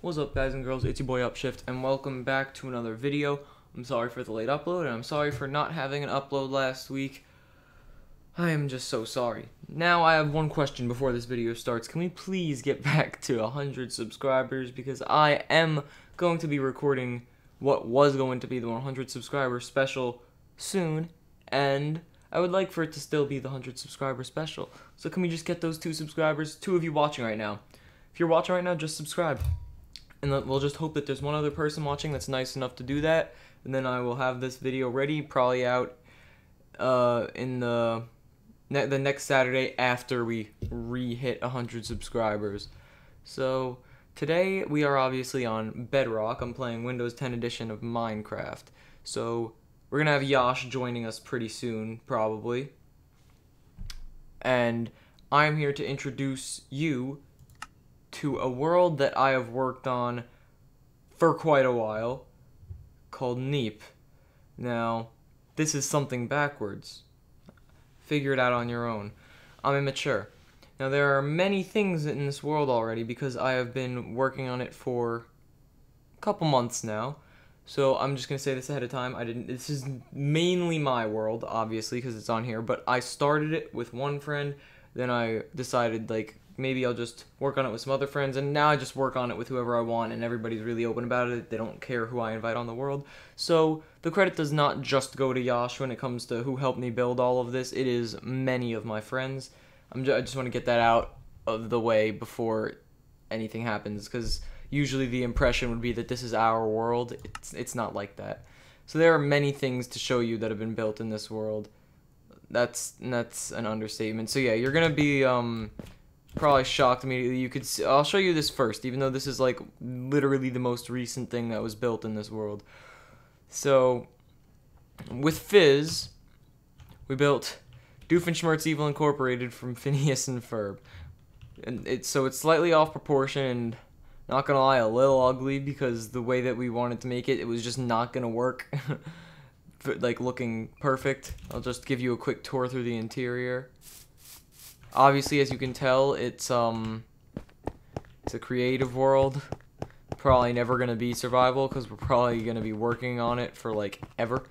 What's up guys and girls, it's your boy Upshift and welcome back to another video. I'm sorry for the late upload and I'm sorry for not having an upload last week. I am just so sorry. Now I have one question before this video starts. Can we please get back to 100 subscribers because I am going to be recording what was going to be the 100 subscriber special soon and I would like for it to still be the 100 subscriber special. So can we just get those two subscribers? Two of you watching right now. If you're watching right now, just subscribe and we'll just hope that there's one other person watching that's nice enough to do that and then I will have this video ready probably out uh, in the ne- the next Saturday after we re-hit 100 subscribers. So today we are obviously on Bedrock. I'm playing Windows 10 edition of Minecraft. So we're gonna have Yash joining us pretty soon probably. And I'm here to introduce you to a world that I have worked on for quite a while called Neep. Now, this is something backwards. Figure it out on your own. I'm immature. Now, there are many things in this world already because I have been working on it for a couple months now. So I'm just gonna say this ahead of time. I didn't. This is mainly my world, obviously, because it's on here. But I started it with one friend. Then I decided like maybe I'll just work on it with some other friends, and now I just work on it with whoever I want, and everybody's really open about it. They don't care who I invite on the world. So the credit does not just go to Yash when it comes to who helped me build all of this. It is many of my friends. I'm I just want to get that out of the way before anything happens, because usually the impression would be that this is our world. It's it's not like that. So there are many things to show you that have been built in this world. That's that's an understatement. So yeah, you're gonna be um probably shocked immediately. You could see, I'll show you this first, even though this is like literally the most recent thing that was built in this world. So, with Fizz, we built Doofenshmirtz Evil Incorporated from Phineas and Ferb. And it's so it's slightly off proportion and not gonna lie, a little ugly because the way that we wanted to make it, it was just not gonna work. like looking perfect. I'll just give you a quick tour through the interior. Obviously, as you can tell, it's um, it's a creative world. Probably never gonna be survival because we're probably gonna be working on it for like ever.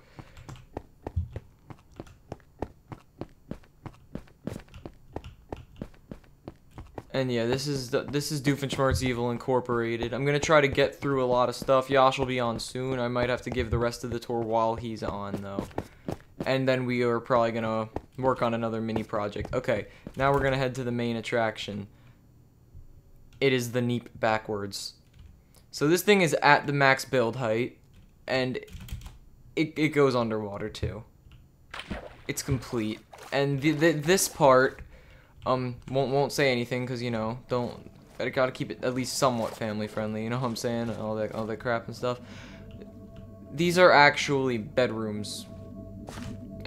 And yeah, this is the, this is Doofenshmirtz Evil Incorporated. I'm gonna try to get through a lot of stuff. Yash will be on soon. I might have to give the rest of the tour while he's on though. And then we are probably gonna work on another mini project. Okay, now we're gonna head to the main attraction. It is the Neep backwards. So this thing is at the max build height, and it, it goes underwater too. It's complete. And the, the, this part, um, won't won't say anything because you know don't I gotta keep it at least somewhat family friendly. You know what I'm saying? All that all that crap and stuff. These are actually bedrooms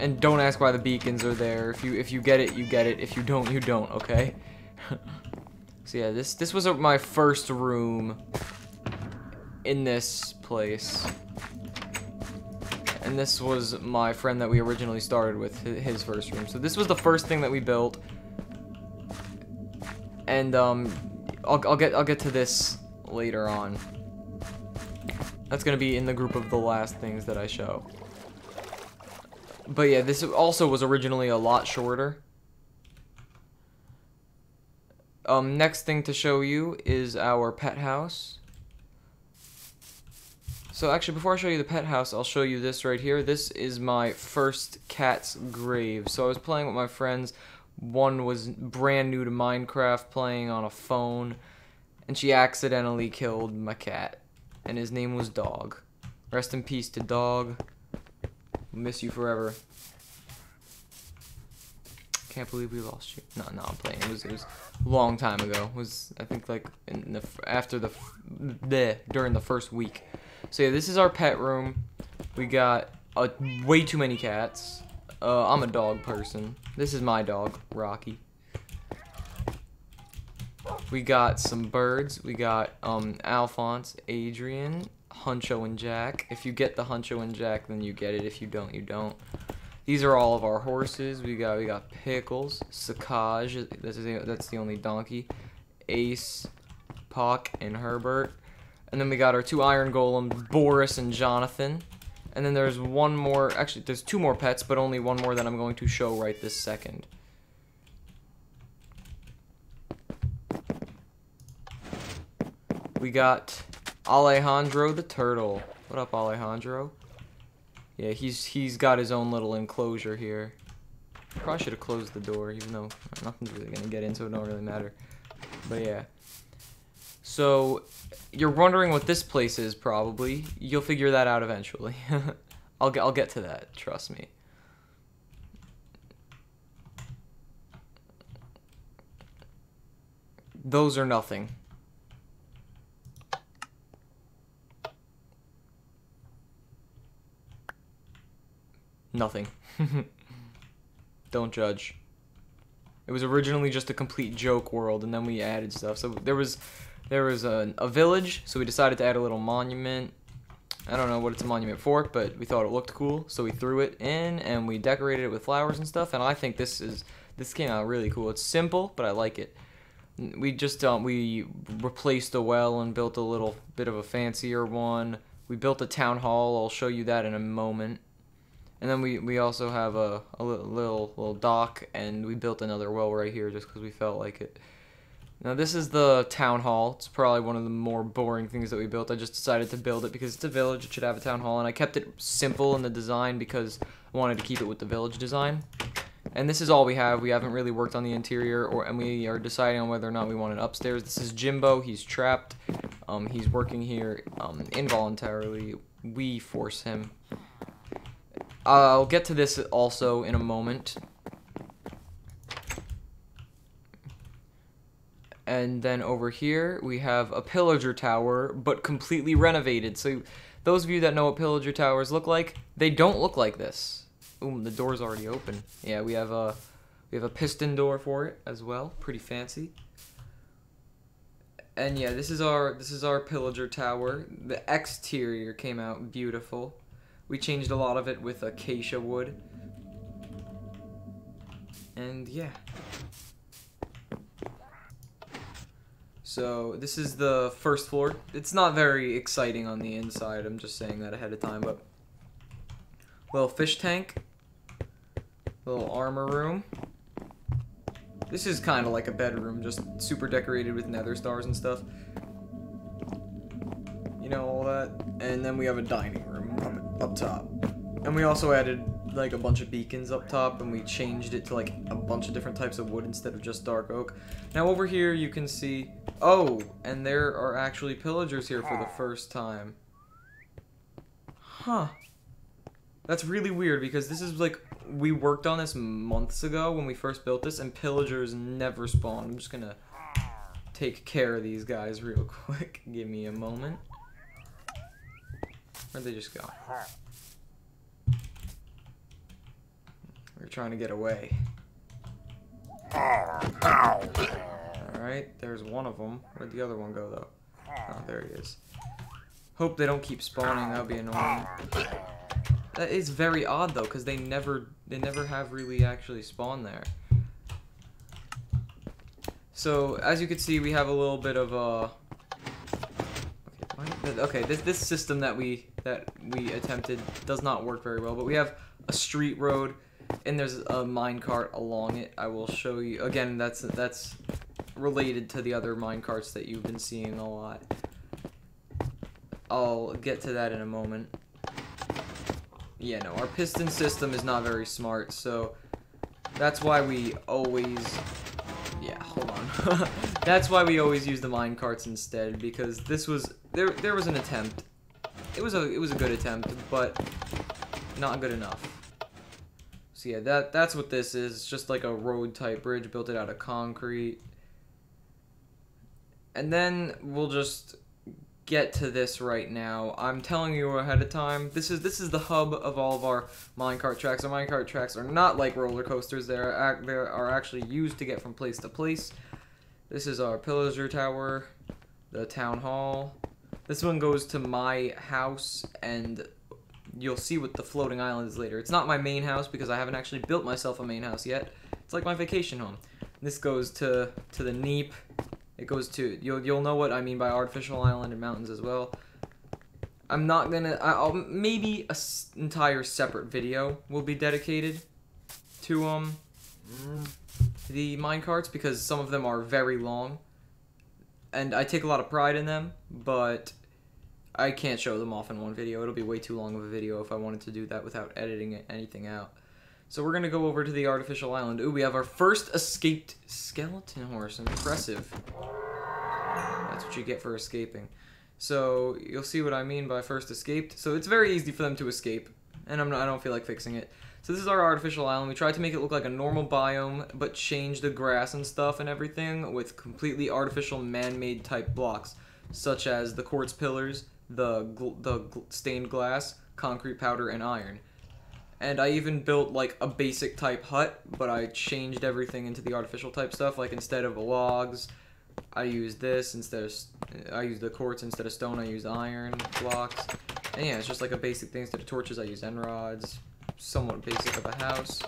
and don't ask why the beacons are there. If you if you get it, you get it. If you don't, you don't. Okay. so yeah, this this was my first room in this place, and this was my friend that we originally started with his first room. So this was the first thing that we built, and um, I'll I'll get I'll get to this later on. That's gonna be in the group of the last things that I show. But yeah, this also was originally a lot shorter. Um, next thing to show you is our pet house. So actually, before I show you the pet house, I'll show you this right here. This is my first cat's grave. So I was playing with my friends. One was brand new to Minecraft, playing on a phone, and she accidentally killed my cat, and his name was Dog. Rest in peace to Dog. Miss you forever. Can't believe we lost you. No, no, I'm playing. It was it was a long time ago. It was I think like in the after the the during the first week. So yeah, this is our pet room. We got uh, way too many cats. Uh, I'm a dog person. This is my dog, Rocky. We got some birds. We got um Alphonse, Adrian, Huncho and Jack. If you get the Huncho and Jack, then you get it. If you don't, you don't. These are all of our horses. We got we got Pickles, Sakaj. That's the, that's the only donkey. Ace, Puck, and Herbert. And then we got our two iron golems, Boris and Jonathan. And then there's one more, actually there's two more pets, but only one more that I'm going to show right this second. We got Alejandro the turtle. What up, Alejandro? Yeah, he's he's got his own little enclosure here. Probably should have closed the door, even though nothing's really gonna get in, so it don't really matter. But yeah. So, you're wondering what this place is, probably. You'll figure that out eventually. I'll get I'll get to that. Trust me. Those are nothing. Nothing. Don't judge. It was originally just a complete joke world, and then we added stuff. So there was there was a, a village, so we decided to add a little monument. I don't know what it's a monument for, but we thought it looked cool, so we threw it in and we decorated it with flowers and stuff. And I think this is this came out really cool. It's simple, but I like it. We just um, we replaced a well and built a little bit of a fancier one. We built a town hall. I'll show you that in a moment. And then we, we also have a, a little, little, dock, and we built another well right here just because we felt like it. Now this is the town hall. It's probably one of the more boring things that we built. I just decided to build it because it's a village. It should have a town hall, and I kept it simple in the design because I wanted to keep it with the village design. And this is all we have. We haven't really worked on the interior, or and we are deciding on whether or not we want it upstairs. This is Jimbo. He's trapped. Um, he's working here um, involuntarily. We force him. I'll get to this also in a moment. And then over here, we have a pillager tower, but completely renovated. So those of you that know what pillager towers look like, they don't look like this. Ooh, the door's already open. Yeah, we have a we have a piston door for it as well. Pretty fancy. And yeah, this is our this is our pillager tower. The exterior came out beautiful. We changed a lot of it with acacia wood. And yeah. So this is the first floor. It's not very exciting on the inside. I'm just saying that ahead of time, but little fish tank, little armor room. This is kind of like a bedroom, just super decorated with nether stars and stuff. You know all that. And then we have a dining room up top. And we also added like a bunch of beacons up top and we changed it to like a bunch of different types of wood instead of just dark oak. Now over here you can see, oh, and there are actually pillagers here for the first time. Huh. That's really weird because this is like, we worked on this months ago when we first built this and pillagers never spawn. I'm just gonna take care of these guys real quick. Give me a moment. Where'd they just go? We're trying to get away. Alright, there's one of them. Where'd the other one go, though? Oh, there he is. Hope they don't keep spawning. That would be annoying. That is very odd, though, because they never, they never have really actually spawned there. So, as you can see, we have a little bit of a... Okay, okay this, this system that we that we attempted does not work very well, but we have a street road and there's a minecart along it. I will show you again. That's that's related to the other minecarts that you've been seeing a lot. I'll get to that in a moment. Yeah, no, our piston system is not very smart, so that's why we always yeah, hold on. that's why we always use the minecarts instead because this was there there was an attempt it was a it was a good attempt, but not good enough. So yeah, that that's what this is. It's just like a road type bridge, built it out of concrete. And then we'll just get to this right now. I'm telling you ahead of time. This is this is the hub of all of our minecart tracks. Our minecart tracks are not like roller coasters. They are they are actually used to get from place to place. This is our pillager tower, the town hall, this one goes to my house, and you'll see what the floating island is later. It's not my main house because I haven't actually built myself a main house yet. It's like my vacation home. This goes to to the Neep. It goes to you'll you'll know what I mean by artificial island and mountains as well. I'm not gonna. I'll maybe a s- entire separate video will be dedicated to um the minecarts because some of them are very long, and I take a lot of pride in them. But I can't show them off in one video. It'll be way too long of a video if I wanted to do that without editing anything out. So we're gonna go over to the artificial island. Ooh, we have our first escaped skeleton horse. Impressive. That's what you get for escaping. So you'll see what I mean by first escaped. So it's very easy for them to escape, and I'm not, I don't feel like fixing it. So this is our artificial island. We tried to make it look like a normal biome, but change the grass and stuff and everything with completely artificial man-made type blocks, such as the quartz pillars, the gl- the gl- stained glass, concrete powder, and iron. And I even built like a basic type hut, but I changed everything into the artificial type stuff. Like instead of logs, I used this instead of I used the quartz instead of stone. I used iron blocks. And yeah, it's just like a basic thing. Instead of torches, I used end rods. Somewhat basic of a house.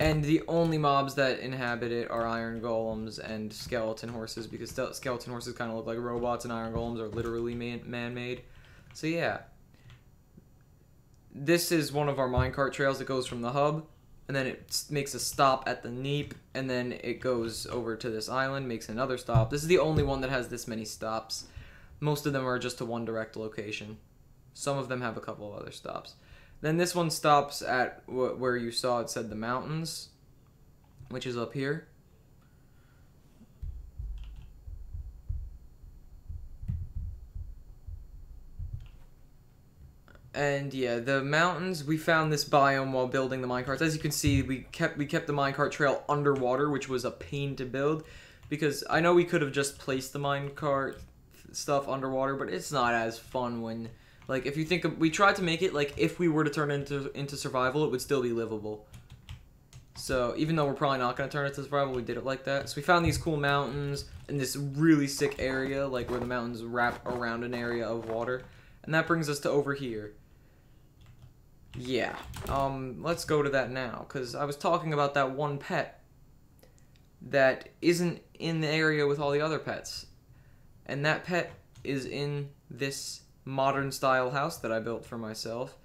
And the only mobs that inhabit it are iron golems and skeleton horses because ske- skeleton horses kind of look like robots and iron golems are literally man- man-made. So yeah. This is one of our minecart trails that goes from the hub and then it makes a stop at the Neep, and then it goes over to this island, makes another stop. This is the only one that has this many stops. Most of them are just to one direct location. Some of them have a couple of other stops. Then this one stops at wh- where you saw it said the mountains, which is up here. And yeah, the mountains. We found this biome while building the minecarts. As you can see, we kept we kept the minecart trail underwater, which was a pain to build, because I know we could have just placed the minecart stuff underwater, but it's not as fun when like if you think of, we tried to make it like if we were to turn into into survival, it would still be livable. So even though we're probably not gonna turn it to survival, we did it like that. So we found these cool mountains in this really sick area, like where the mountains wrap around an area of water, and that brings us to over here. Yeah. Um, let's go to that now, because I was talking about that one pet that isn't in the area with all the other pets. And that pet is in this modern style house that I built for myself.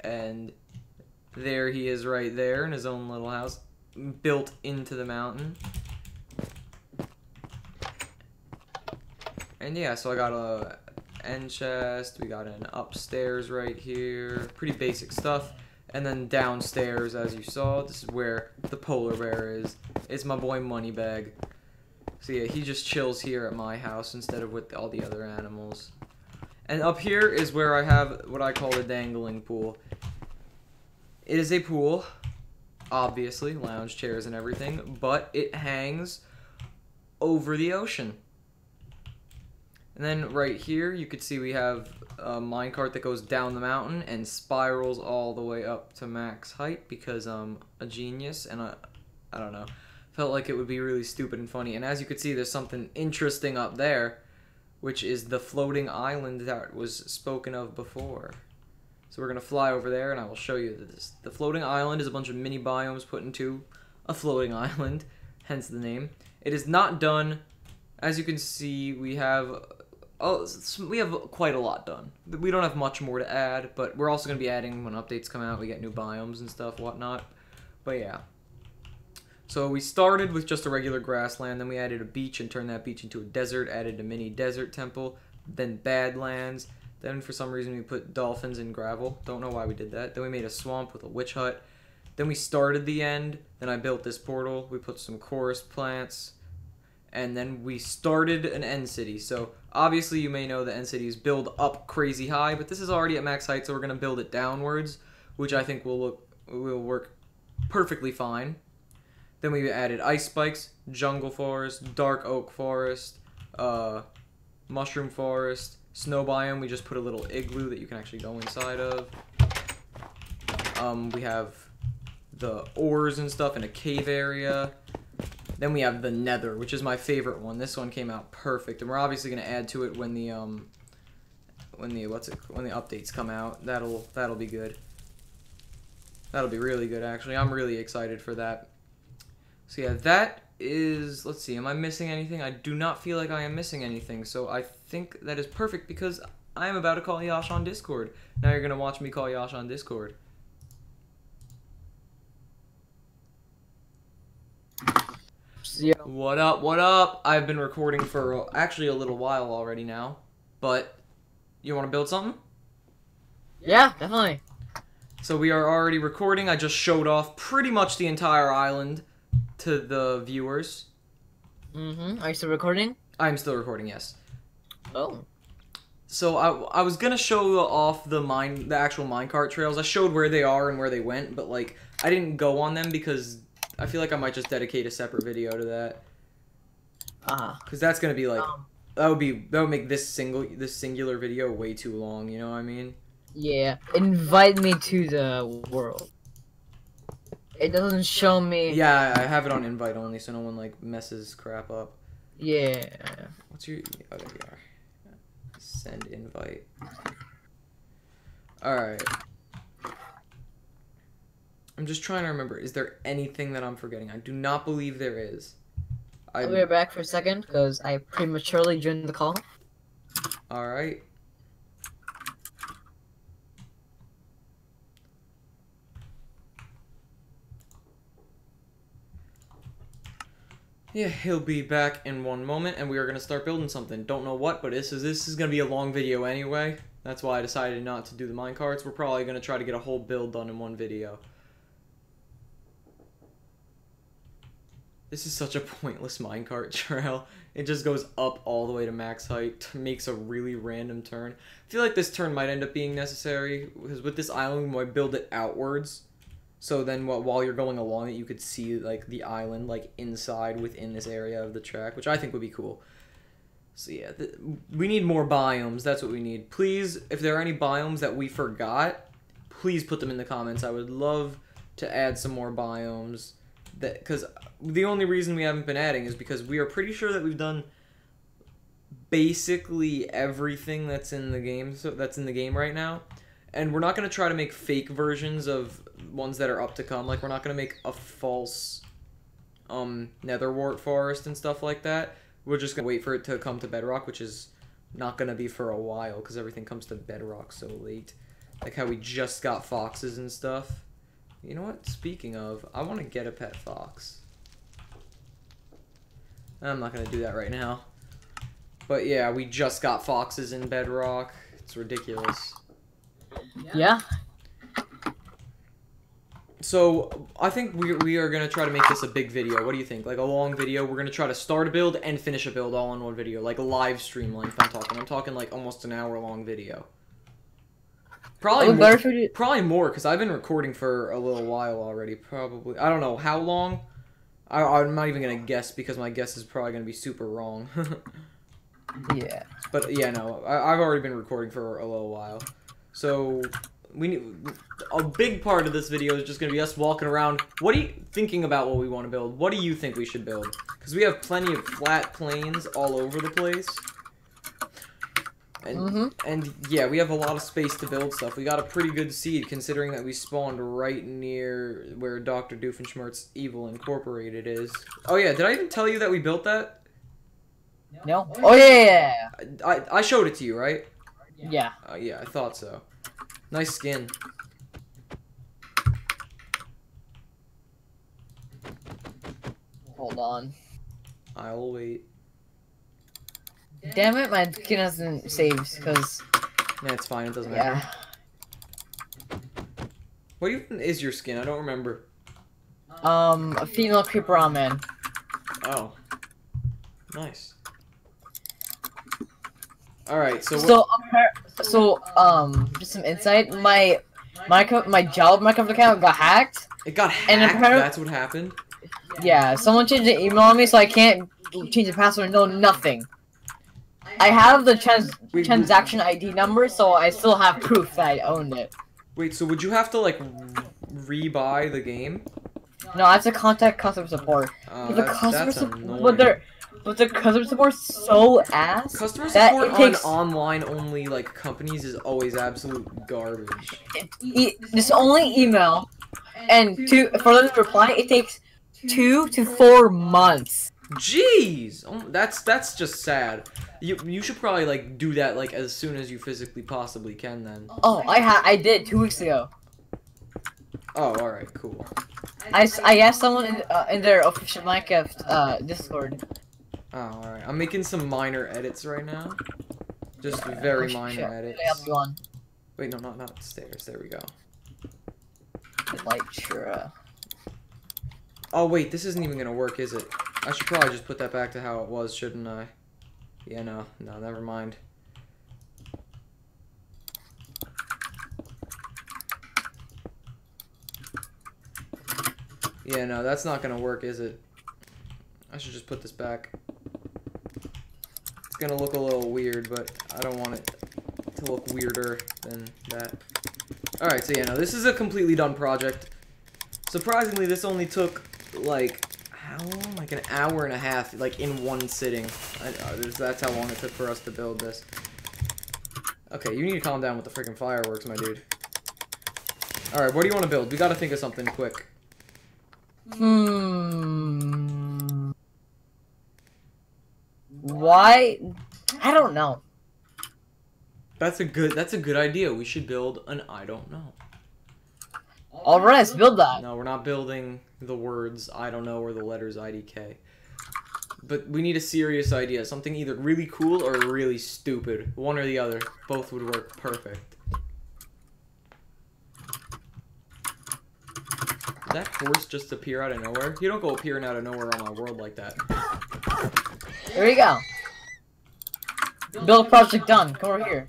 And there he is right there in his own little house, built into the mountain. And yeah, so I got a end chest, we got an upstairs right here, pretty basic stuff. And then downstairs, as you saw, this is where the polar bear is. It's my boy Moneybag. So yeah, he just chills here at my house instead of with all the other animals. And up here is where I have what I call the dangling pool. It is a pool, obviously, lounge chairs and everything, but it hangs over the ocean. And then right here, you could see we have a minecart that goes down the mountain and spirals all the way up to max height because I'm a genius and I, I don't know, felt like it would be really stupid and funny. And as you could see, there's something interesting up there, which is the floating island that was spoken of before. So we're gonna fly over there, and I will show you this. The floating island is a bunch of mini biomes put into a floating island, hence the name. It is not done. As you can see, we have oh, we have quite a lot done. We don't have much more to add, but we're also gonna be adding when updates come out. We get new biomes and stuff, whatnot. But yeah. So we started with just a regular grassland, then we added a beach and turned that beach into a desert, added a mini desert temple, then badlands, then for some reason we put dolphins in gravel. Don't know why we did that. Then we made a swamp with a witch hut. Then we started the end. Then I built this portal. We put some chorus plants. And then we started an end city. So obviously you may know that end cities build up crazy high, but this is already at max height, so we're gonna build it downwards, which I think will look will work perfectly fine. Then we added ice spikes, jungle forest, dark oak forest, uh, mushroom forest, snow biome. We just put a little igloo that you can actually go inside of. Um, we have the ores and stuff in a cave area. Then we have the nether, which is my favorite one. This one came out perfect, and we're obviously gonna add to it when the um when the what's it when the updates come out. That'll that'll be good. That'll be really good actually. I'm really excited for that. So yeah, that is let's see, am I missing anything? I do not feel like I am missing anything, so I think that is perfect because I am about to call Yash on Discord. Now you're gonna watch me call Yash on Discord. Yeah. What up? What up? I've been recording for actually a little while already now, but you want to build something? Yeah, definitely. So we are already recording. I just showed off pretty much the entire island to the viewers. Mm-hmm. Are you still recording? I'm still recording, yes. Oh. So I, I was gonna show off the mine the actual minecart trails. I showed where they are and where they went, but like I didn't go on them because I feel like I might just dedicate a separate video to that. Uh-huh. Cause that's gonna be like Um, that would be that would make this single this singular video way too long. You know what I mean? yeah. Invite me to the world. It doesn't show me. Yeah, I have it on invite only, so no one like messes crap up. Yeah. What's your? Oh, there you are. Send invite. All right. I'm just trying to remember. Is there anything that I'm forgetting? I do not believe there is. I. I'll be right back for a second because I prematurely joined the call. All right. Yeah, he'll be back in one moment, and we are gonna start building something. Don't know what, but this is this is gonna be a long video anyway. That's why I decided not to do the minecarts. We're probably gonna try to get a whole build done in one video. This is such a pointless minecart trail. It just goes up all the way to max height, makes a really random turn. I feel like this turn might end up being necessary because with this island, we might build it outwards. So then, wh- while you're going along it, you could see like the island like inside within this area of the track, which I think would be cool. So yeah, we need more biomes. That's what we need. Please, if there are any biomes that we forgot, please put them in the comments. I would love to add some more biomes. That because the only reason we haven't been adding is because we are pretty sure that we've done basically everything that's in the game. So that's in the game right now, and we're not gonna try to make fake versions of ones that are up to come. Like we're not gonna make a false um netherwart forest and stuff like that. We're just gonna wait for it to come to bedrock, which is not gonna be for a while because everything comes to bedrock so late. Like how we just got foxes and stuff. You know what? Speaking of, I want to get a pet fox. I'm not gonna do that right now. But yeah, we just got foxes in bedrock. It's ridiculous. Yeah. So I think we, we are gonna try to make this a big video. What do you think? Like a long video. We're gonna try to start a build and finish a build all in one video, like a live stream length. I'm talking. I'm talking like almost an hour long video. Probably more, better for you- probably more because I've been recording for a little while already. Probably I don't know how long. I, I'm not even gonna guess because my guess is probably gonna be super wrong. Yeah. But yeah, no, I, I've already been recording for a little while, so we need a big part of this video is just gonna be us walking around. What are you thinking about? What we want to build? What do you think we should build? Because we have plenty of flat planes all over the place, and Mm-hmm. and yeah, we have a lot of space to build stuff. We got a pretty good seed considering that we spawned right near where Doctor Doofenshmirtz Evil Incorporated is. Oh yeah, did I even tell you that we built that? No. Oh yeah. I I showed it to you, right? Yeah. Uh, yeah, I thought so. Nice skin. Hold on. I'll wait. Damn it, my skin hasn't saved because Yeah, it's fine. It doesn't matter. yeah. What even is your skin? I don't remember. Um, a female creeper ramen. Oh. Nice. Alright, so, So, so um, just some insight. My my my Java Minecraft account got hacked. it got hacked? and hacked. apparent- That's what happened. Yeah, someone changed the email on me, so I can't change the password. No, nothing. I have the trans Wait, transaction ID number, so I still have proof that I owned it. Wait, so would you have to like re-buy the game? No, I have to contact customer support. Uh, the customer support, but their but the customer support's so ass. Customer that support it takes- on online only like companies is always absolute garbage. It, this only email, and to for them to reply, it takes two to four months. Jeez, oh, that's that's just sad. You you should probably like do that like as soon as you physically possibly can. Then. Oh, I ha I did two weeks ago. Oh, all right, cool. I, I asked someone in, uh, in their official Minecraft uh, Discord. Oh, all right. I'm making some minor edits right now. Just very Oh, minor shit. edits. They have you on Wait, no, not not stairs. There we go. Elytra. Oh wait, this isn't even gonna work, is it? I should probably just put that back to how it was, shouldn't I? Yeah, no, no, never mind. Yeah, no, that's not gonna work, is it? I should just put this back. It's gonna look a little weird, but I don't want it to look weirder than that. Alright, so yeah, no, this is a completely done project. Surprisingly, this only took like how? Like an hour and a half, like in one sitting. I, that's how long it took for us to build this. Okay, you need to calm down with the freaking fireworks, my dude. All right, what do you want to build? We got to think of something quick. Hmm. Why? I don't know. That's a good. That's a good idea. We should build an I don't know. All right, let's build that. No, we're not building the words I don't know or the letters IDK. But we need a serious idea. Something either really cool or really stupid. One or the other. Both would work perfect. Did that horse just appear out of nowhere? You don't go appearing out of nowhere on my world like that. Here we go. Build project done. Come over here.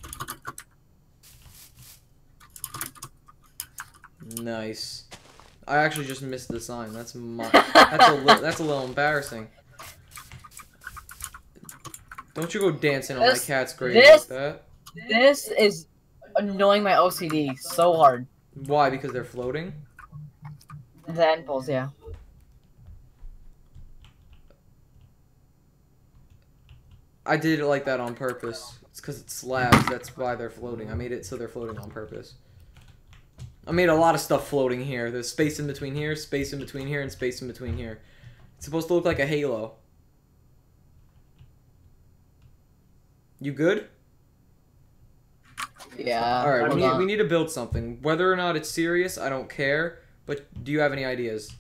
Nice. I actually just missed the sign. That's my, that's a li- that's a little embarrassing. Don't you go dancing on my cat's grave this- like that. This is annoying my OCD so hard. Why? Because they're floating? The end pulls, yeah. I did it like that on purpose. It's because it's slabs. That's why they're floating. I made it so they're floating on purpose. I made a lot of stuff floating here. There's space in between here, space in between here, and space in between here. It's supposed to look like a halo. You good? Yeah. All right, we need, we need to build something. Whether or not it's serious, I don't care. But do you have any ideas?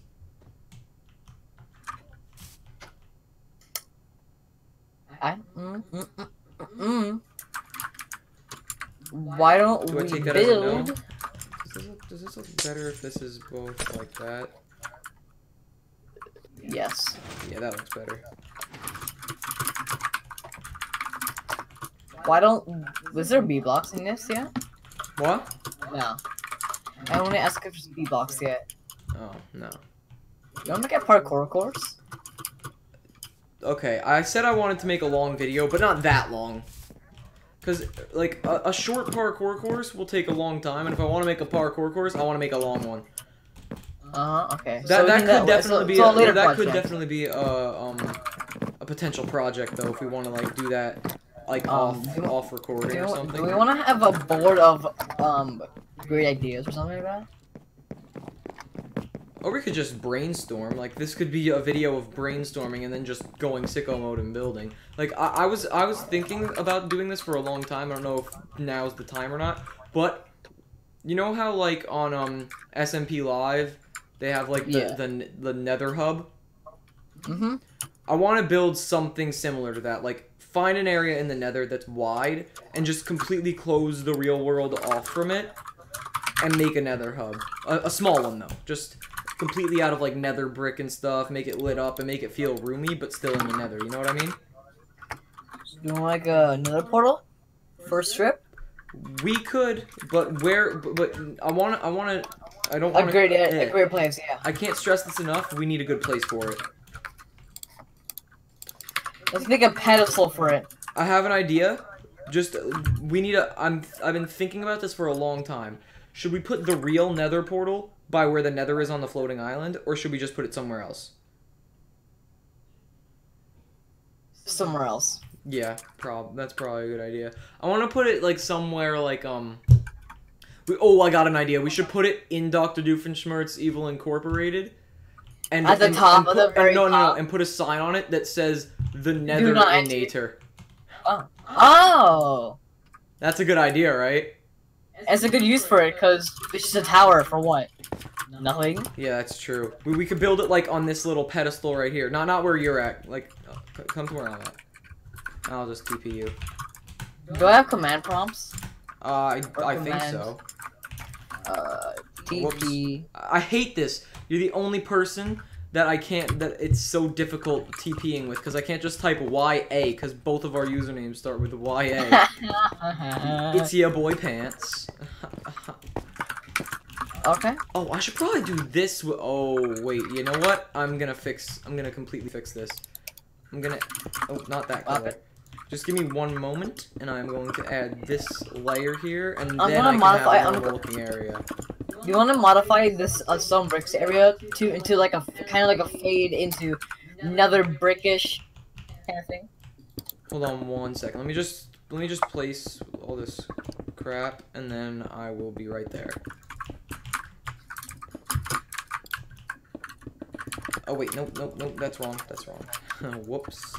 I, mm, mm, mm, mm, mm. Why don't Do I we take that as a no? build? Does this, look, does this look better if this is both like that? Yes. Yeah, that looks better. Why don't? Was there B blocks in this yet? What? No. I want to ask if there's B blocks yet. Oh, no. You want to a parkour course? Okay, I said I wanted to make a long video, but not that long. Because, like, a, a short parkour course will take a long time, and if I want to make a parkour course, I want to make a long one. Uh. Okay. That, that could definitely be a, later that could definitely be a um a potential project though if we want to like do that like Um, off off recording or something. do we want to have a board of um great ideas or something like that? Or we could just brainstorm. Like this could be a video of brainstorming and then just going sicko mode and building. Like I, I was I was thinking about doing this for a long time. I don't know if now's the time or not. But you know how like on um SMP Live they have like the Yeah. the, the Nether hub. Mm-hmm. I want to build something similar to that. Like find an area in the Nether that's wide and just completely close the real world off from it and make a Nether hub. A, a small one though. Just completely out of like Nether brick and stuff. Make it lit up and make it feel roomy, but still in the Nether. You know what I mean? You want like uh, another portal? First trip? We could, but where? But, but I want to. I want to. I don't A want great, to. a great place, yeah. I can't stress this enough. We need a good place for it. Let's make a pedestal for it. I have an idea. Just we need a. I'm. I've been thinking about this for a long time. Should we put the real Nether portal by where the Nether is on the floating island, or should we just put it somewhere else? Somewhere else. Yeah, prob. That's probably a good idea. I want to put it like somewhere like um. We, oh, I got an idea. We should put it in Doctor Doofenshmirtz Evil Incorporated, And At the and- top, and put- the very no, no, no, and put a sign on it that says the Nether enter. Inator. Oh, That's a good idea, right? It's a good use for it because it's just a tower for what? Nothing. Yeah, that's true. We, we could build it like on this little pedestal right here. Not not where you're at. Like, uh, come to where I'm at. I'll just TP you. Do I have command prompts? Uh, I, I think so. Uh, TP. I hate this. You're the only person that I can't that it's so difficult TPing with because I can't just type YA because both of our usernames start with YA. it's ya boy pants. okay. oh, I should probably do this. Oh wait, you know what? I'm gonna fix. I'm gonna completely fix this. I'm gonna. Oh, not that color. Just give me one moment, and I'm going to add this layer here, and I'm then gonna I can modify- have I'm a gonna- looking area. You want to modify this uh, stone bricks area to into like a kind of like a fade into another brickish kind of thing? Hold on one second. Let me just let me just place all this crap, and then I will be right there. Oh wait, nope, nope, nope. That's wrong. That's wrong. Whoops.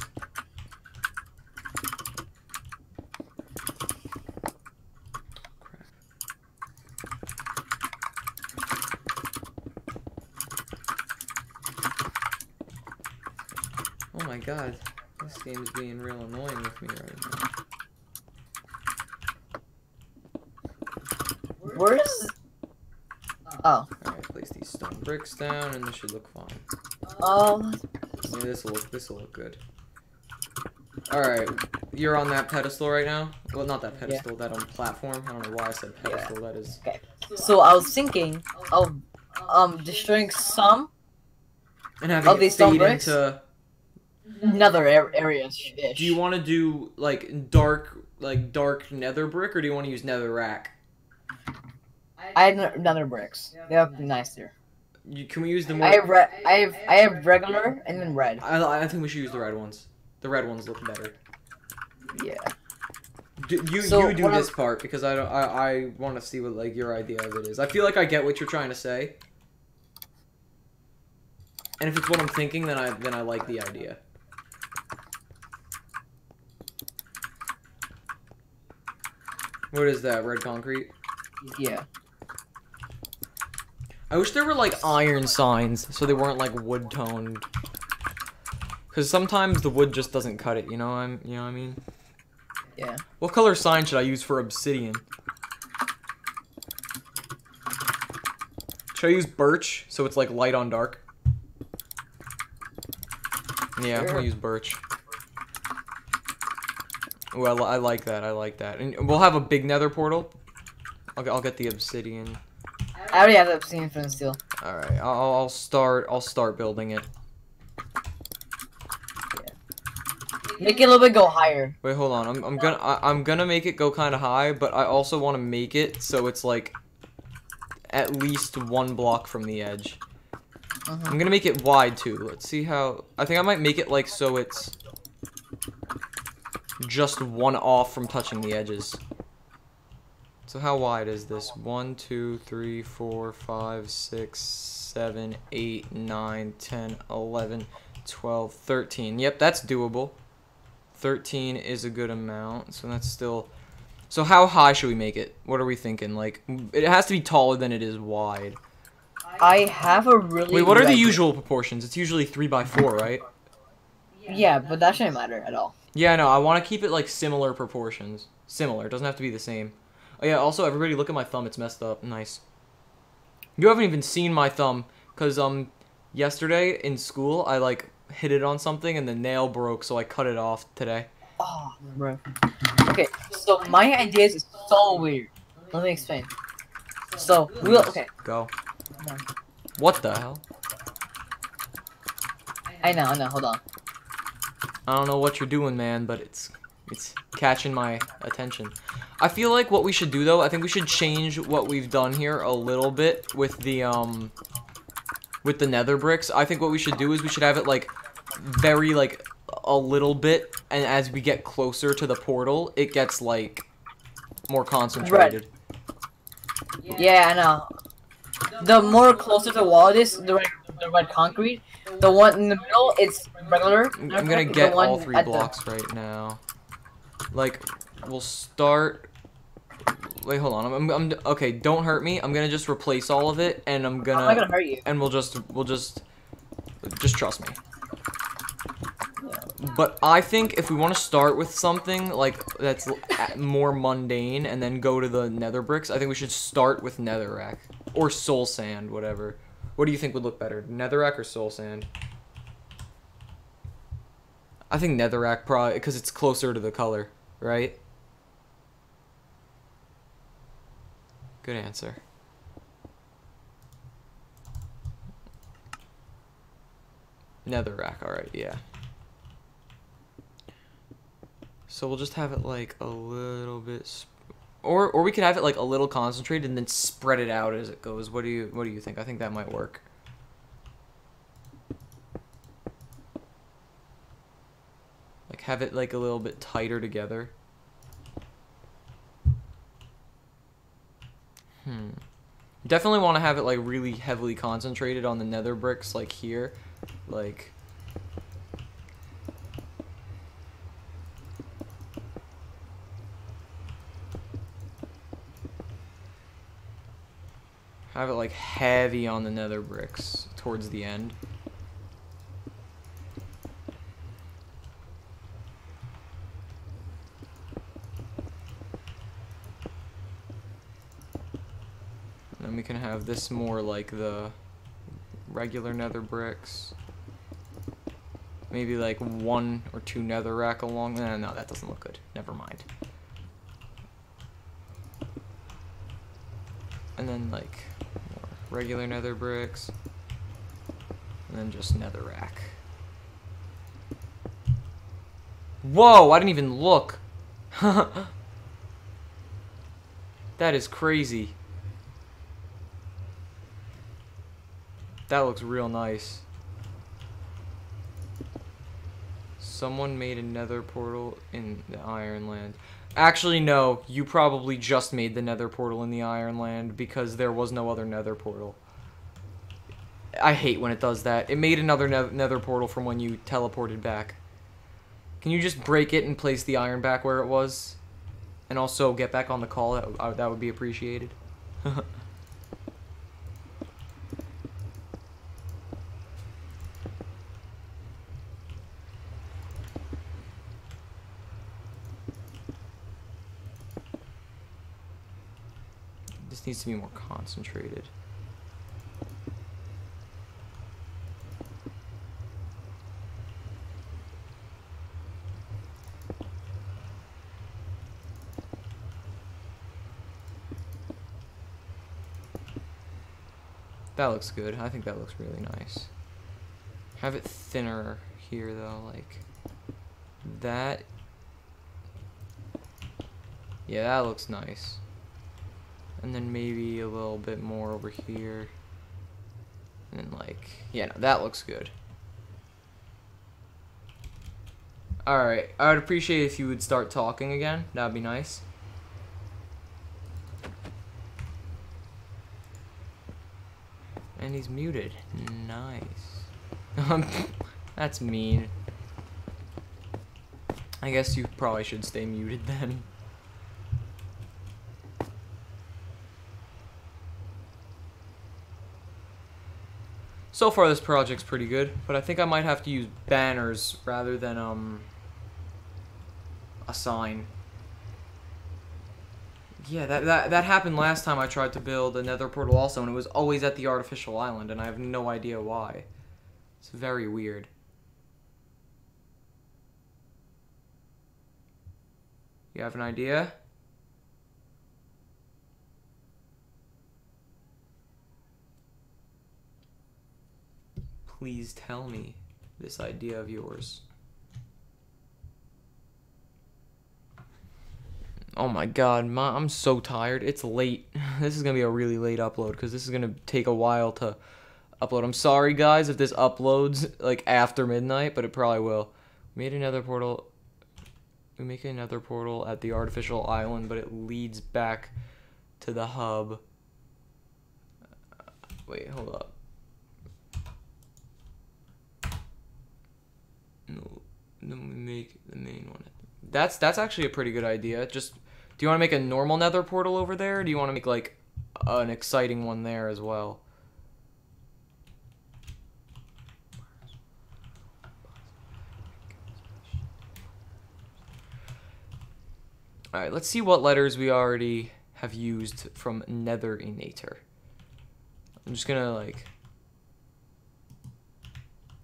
Crap. Oh my god, this game is being real annoying with me right now. Where's? Oh, Alright, place these stone bricks down and this should look fine. oh, Yeah, this will look this will look good. Alright, you're on that pedestal right now? Well not that pedestal, that on platform. I don't know why I said Yeah. pedestal, that is Okay. so I was thinking of um destroying some and having Of it these stone fade bricks? into Mm-hmm. nether ar- areas. -ish. Do you wanna do like dark like dark nether brick or do you wanna use nether rack? I have nether bricks. They look nicer. You, can we use the more I have re- I have I have regular and then red. I, I think we should use the red ones. The red ones look better. Yeah. Do, you So, you do this I'm- part because I don't I, I want to see what like your idea of it is. I feel like I get what you're trying to say. And if it's what I'm thinking, then I then I like the idea. What is that? Red concrete? Yeah. I wish there were like iron signs so they weren't like wood toned. Cause sometimes the wood just doesn't cut it, you know I'm you know what I mean? Yeah. What color sign should I use for obsidian? Should I use birch so it's like light on dark? Yeah, Sure. gonna use birch. Well, I like that. I like that. And we'll have a big nether portal. I'll, get- I'll get the obsidian. I already have the obsidian from and steel. All right, I'll, I'll start. I'll start building it. Make it a little bit go higher. Wait, hold on. I'm, I'm gonna I, I'm gonna make it go kind of high, but I also want to make it so it's like at least one block from the edge. Mhm. I'm gonna make it wide too. Let's see how. I think I might make it like so it's just one off from touching the edges. So how wide is this? One, two, three, four, five, six, seven, eight, nine, ten, eleven, twelve, thirteen. Yep, that's doable. 13 is a good amount, so that's still... So how high should we make it? What are we thinking? Like, it has to be taller than it is wide. I have a really. Wait, what are the usual proportions? It's usually 3 by 4 right? Yeah, but that shouldn't matter at all. Yeah, no, I want to keep it, like, similar proportions. Similar, it doesn't have to be the same. Oh yeah, also, everybody look at my thumb, it's messed up. Nice. You haven't even seen my thumb, because, um, yesterday in school, I, like, hit it on something, and the nail broke, so I cut it off today. Oh, bro. Okay, so my idea is so weird. Let me explain. So we'll okay. Go. What the hell? I know, I know. Hold on. I don't know what you're doing, man, but it's it's catching my attention. I feel like what we should do though, I think we should change what we've done here a little bit with the um with the nether bricks. I think what we should do is we should have it like very like a little bit and as we get closer to the portal, it gets like more concentrated. Yeah, I know. The more closer to the wall it is, the, red, the red concrete. The one in the middle, it's. I'm gonna get all three at the- blocks right now. Like, we'll start. Wait, hold on. I'm, I'm, I'm okay. Don't hurt me. I'm gonna just replace all of it, and I'm I'm gonna, not gonna hurt you. and we'll just, we'll just, just trust me. But I think if we want to start with something like that's more mundane and then go to the nether bricks, I think we should start with netherrack or soul sand, whatever. What do you think would look better, netherrack or soul sand? I think netherrack probably because it's closer to the color, right? Good answer. Netherrack, alright, yeah. So we'll just have it like a little bit, or or we could have it like a little concentrated and then spread it out as it goes. What do you what do you think? I think that might work. Have it like a little bit tighter together. Hmm. Definitely want to have it like really heavily concentrated on the nether bricks like here. Like have it like heavy on the nether bricks towards the end. And then we can have this more like the regular nether bricks. Maybe like one or two netherrack along. No, no, that doesn't look good. Never mind. And then like regular nether bricks. And then just netherrack. Whoa, I didn't even look. that is crazy. That looks real nice. Someone made a nether portal in the Iron Land. Actually, no. You probably just made the nether portal in the Iron Land because there was no other nether portal. I hate when it does that. It made another ne nether portal from when you teleported back. Can you just break it and place the iron back where it was? And also get back on the call? That, uh, that would be appreciated. This to be more concentrated. That looks good. I think that looks really nice. Have it thinner here though, like that. Yeah, that looks nice. And then maybe a little bit more over here. And then like, yeah, no, that looks good. Alright, I would appreciate if you would start talking again. That'd be nice. And he's muted. Nice. That's mean. I guess you probably should stay muted then. So far this project's pretty good, but I think I might have to use banners rather than um a sign. Yeah, that, that that happened last time I tried to build a nether portal also, and it was always at the artificial island, and I have no idea why. It's very weird. You have an idea? Please tell me this idea of yours. Oh my god, ma I'm so tired. It's late. This is gonna be a really late upload because this is gonna take a while to upload. I'm sorry guys if this uploads like after midnight, but it probably will. We made another portal. We make another portal at the artificial island, but it leads back to the hub. Wait, hold up. Then we make the main one. That's that's actually a pretty good idea. Just do you want to make a normal Nether portal over there? Or do you want to make like an exciting one there as well? Alright, let's see what letters we already have used from Nether Netherinator. I'm just gonna like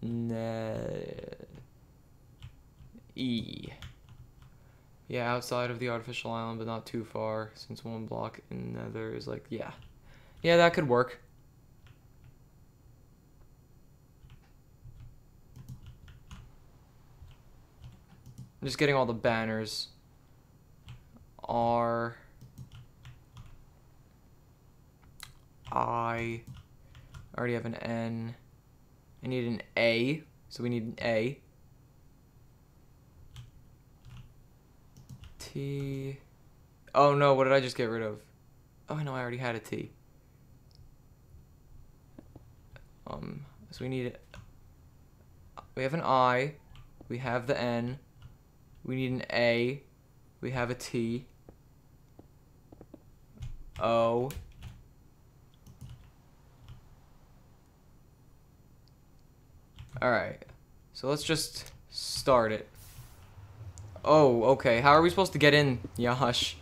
ne E. Yeah, outside of the artificial island, but not too far, since one block in Nether is like, yeah. Yeah, that could work. I'm just getting all the banners. R I already have an N. I need an A, so we need an A. T. Oh no, what did I just get rid of? Oh no, I already had a T. Um, so we need. We have an I. We have the N. We need an A. We have a T. O. Alright. So let's just start it. Oh, okay. How are we supposed to get in, Yash?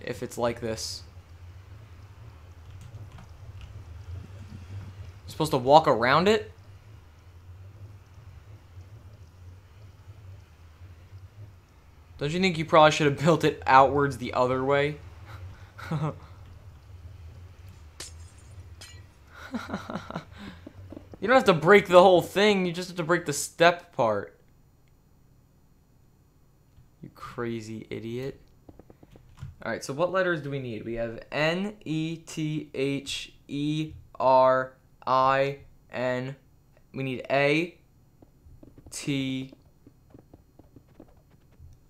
If it's like this. Supposed to walk around it? Don't you think you probably should have built it outwards the other way? you don't have to break the whole thing, you just have to break the step part. Crazy idiot. Alright, so what letters do we need? We have N, E, T, H, E, R, I, N. We need A, T,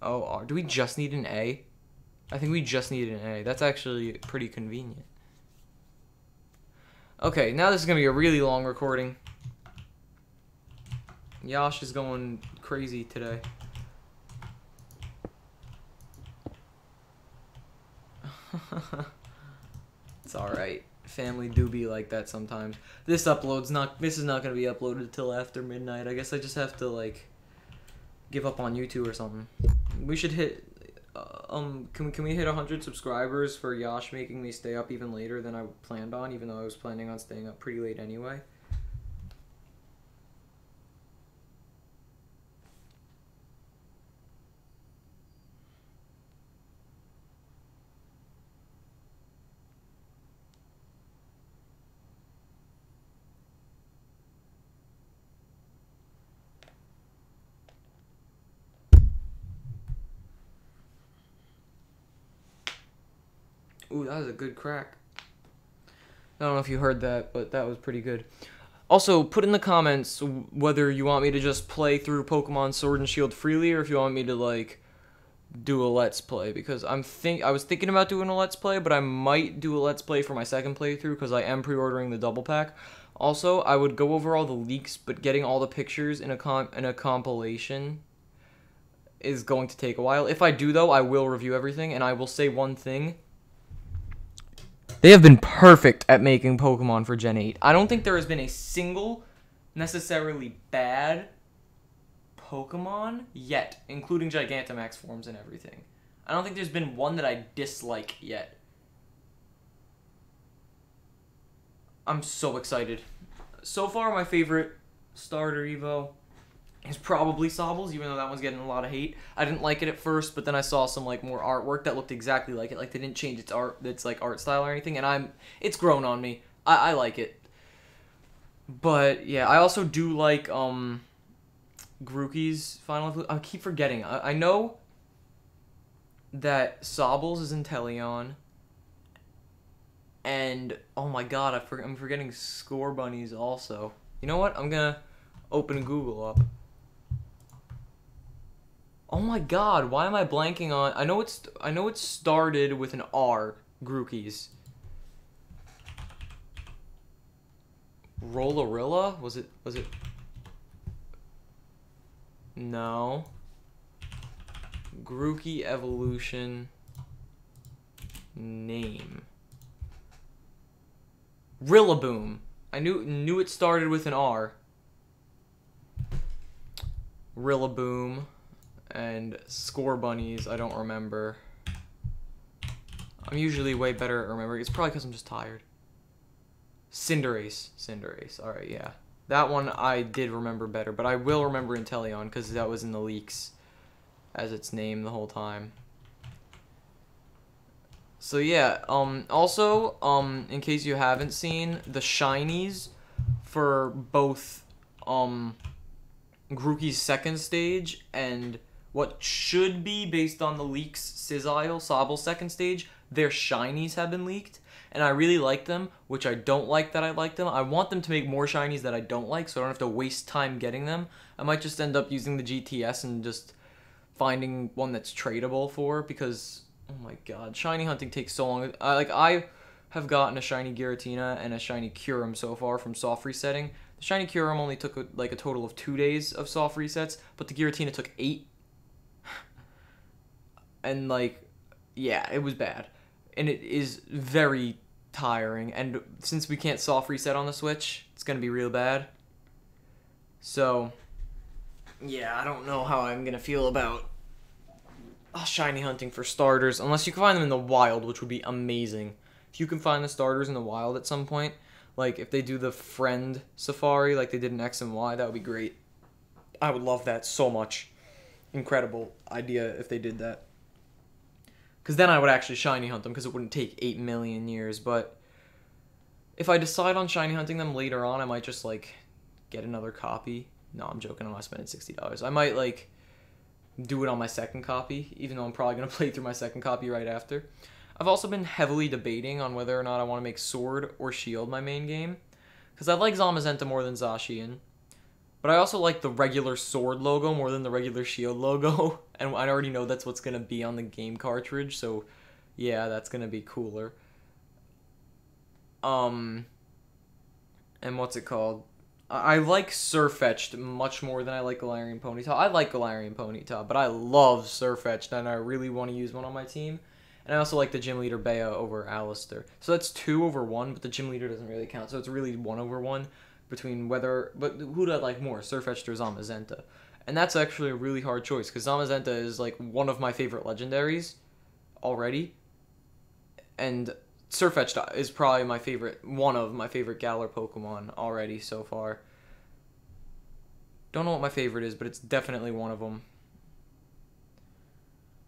O, R. Do we just need an A? I think we just need an A. That's actually pretty convenient. Okay, now this is going to be a really long recording. Yash is going crazy today. it's alright. Family do be like that sometimes. This upload's not, this is not to be uploaded till after midnight. I guess I just have to, like, give up on YouTube or something. We should hit, uh, um, can we, can we hit 100 subscribers for Yash making me stay up even later than I planned on, even though I was planning on staying up pretty late anyway? That was a good crack. I don't know if you heard that, but that was pretty good. Also, put in the comments whether you want me to just play through Pokemon Sword and Shield freely or if you want me to like do a let's play because I'm think I was thinking about doing a let's play, but I might do a let's play for my second playthrough because I am pre-ordering the double pack. Also, I would go over all the leaks, but getting all the pictures in a com in a compilation is going to take a while. If I do though, I will review everything and I will say one thing they have been perfect at making Pokemon for Gen 8. I don't think there has been a single necessarily bad Pokemon yet, including Gigantamax forms and everything. I don't think there's been one that I dislike yet. I'm so excited. So far, my favorite starter Evo is probably Sobble's, even though that one's getting a lot of hate. I didn't like it at first, but then I saw some like more artwork that looked exactly like it. Like they didn't change its art, its like art style or anything, and I'm it's grown on me. I, I like it. But yeah, I also do like um Grookey's Final I keep forgetting. I, I know that Sobble's is Inteleon. And oh my god, I for, I'm forgetting Scorbunny's also. You know what? I'm gonna open Google up. Oh my god, why am I blanking on I know it's I know it started with an R, Grookey's. Rollerilla? Was it was it No. Grookey evolution name. Rillaboom. I knew knew it started with an R. Rillaboom and Scorbunny's, I don't remember. I'm usually way better at remembering. It's probably because I'm just tired. Cinderace. Cinderace. Alright, yeah. That one I did remember better, but I will remember Inteleon because that was in the leaks as its name the whole time. So yeah, um, also, um, in case you haven't seen, the shinies for both, um, Grookey's second stage and what should be, based on the leaks, Sisile, Sobble second stage, their shinies have been leaked and I really like them, which I don't like that I like them. I want them to make more shinies that I don't like, so I don't have to waste time getting them. I might just end up using the GTS and just finding one that's tradable for, because, oh my god, shiny hunting takes so long. I, like, I have gotten a shiny Giratina and a shiny Kyurem so far from soft resetting. The shiny Kyurem only took, like, a total of two days of soft resets, but the Giratina took eight. And, like, yeah, it was bad. And it is very tiring. And since we can't soft reset on the Switch, it's going to be real bad. So, yeah, I don't know how I'm going to feel about uh, shiny hunting for starters, unless you can find them in the wild, which would be amazing. If you can find the starters in the wild at some point, like if they do the friend safari like they did in X and Y, that would be great. I would love that so much. Incredible idea if they did that. Because then I would actually shiny hunt them because it wouldn't take 8 million years. But if I decide on shiny hunting them later on, I might just like get another copy. No, I'm joking. I'm not spending $60. I might like do it on my second copy, even though I'm probably going to play through my second copy right after. I've also been heavily debating on whether or not I want to make Sword or Shield my main game. Because I like Zamazenta more than Zacian. But I also like the regular sword logo more than the regular shield logo. And I already know that's what's going to be on the game cartridge. So, yeah, that's going to be cooler. Um, and what's it called? I, like Sirfetch'd much more than I like Galarian Ponyta. I like Galarian Ponyta, but I love Sirfetch'd and I really want to use one on my team. And I also like the gym leader Bea over Allister. So that's two over one, but the gym leader doesn't really count. So it's really one over one between whether, but who do I like more, Sirfetch'd or Zamazenta? And that's actually a really hard choice because Zamazenta is like one of my favorite legendaries already. And Sirfetch'd is probably my favorite, one of my favorite Galar Pokemon already so far. Don't know what my favorite is, but it's definitely one of them.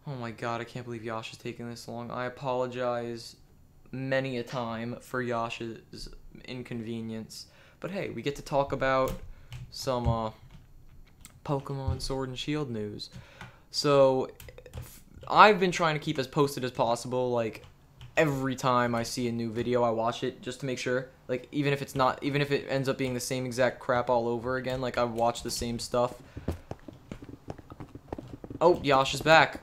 Oh my god, I can't believe Yash is taking this long. I apologize many a time for Yash's inconvenience. But hey, we get to talk about some uh, Pokemon Sword and Shield news. So I've been trying to keep as posted as possible. Like every time I see a new video, I watch it just to make sure. Like even if it's not, even if it ends up being the same exact crap all over again, like I watch the same stuff. Oh, Yash is back.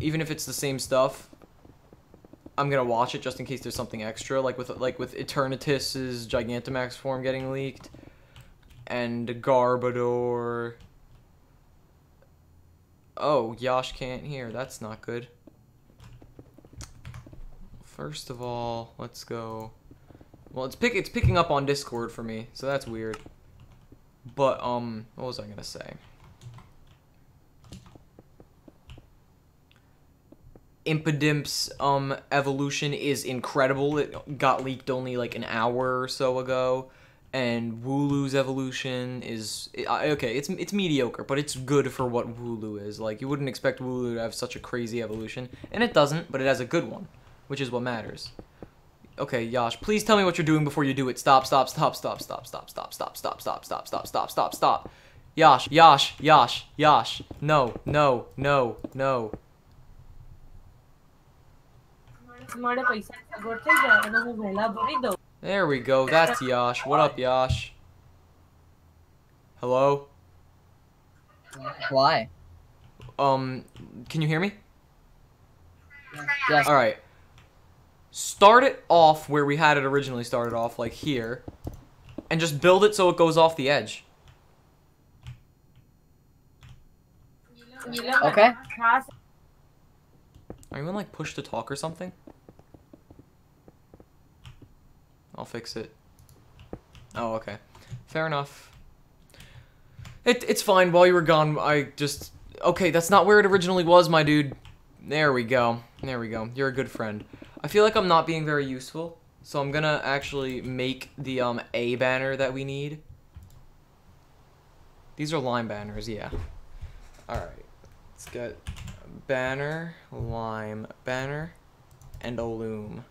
Even if it's the same stuff, I'm gonna watch it just in case there's something extra, like with like with Eternatus's Gigantamax form getting leaked, and Garbodor. Oh, Yash can't hear. That's not good. First of all, let's go. Well, it's pick it's picking up on Discord for me, so that's weird. But um, what was I gonna say? Impidimp's um evolution is incredible. It got leaked only like an hour or so ago, and Wooloo's evolution is okay. It's it's mediocre, but it's good for what Wooloo is. Like you wouldn't expect Wooloo to have such a crazy evolution, and it doesn't, but it has a good one, which is what matters. Okay, Yash, please tell me what you're doing before you do it. Stop, stop, stop, stop, stop, stop, stop, stop, stop, stop, stop, stop, stop, stop, stop. Yash, Yash, Yash, Yash. No, no, no, no. There we go. That's Yash. What up, Yash? Hello? Why? Um, can you hear me? Yes. Alright. Start it off where we had it originally started off, like here. And just build it so it goes off the edge. You know what Okay. Are you in like push to talk or something? I'll fix it. Oh, okay. Fair enough. It, it's fine. While you were gone, I just... Okay, that's not where it originally was, my dude. There we go. There we go. You're a good friend. I feel like I'm not being very useful, so I'm gonna actually make the um A banner that we need. These are lime banners, yeah. Alright. Let's get banner, lime banner, and a loom.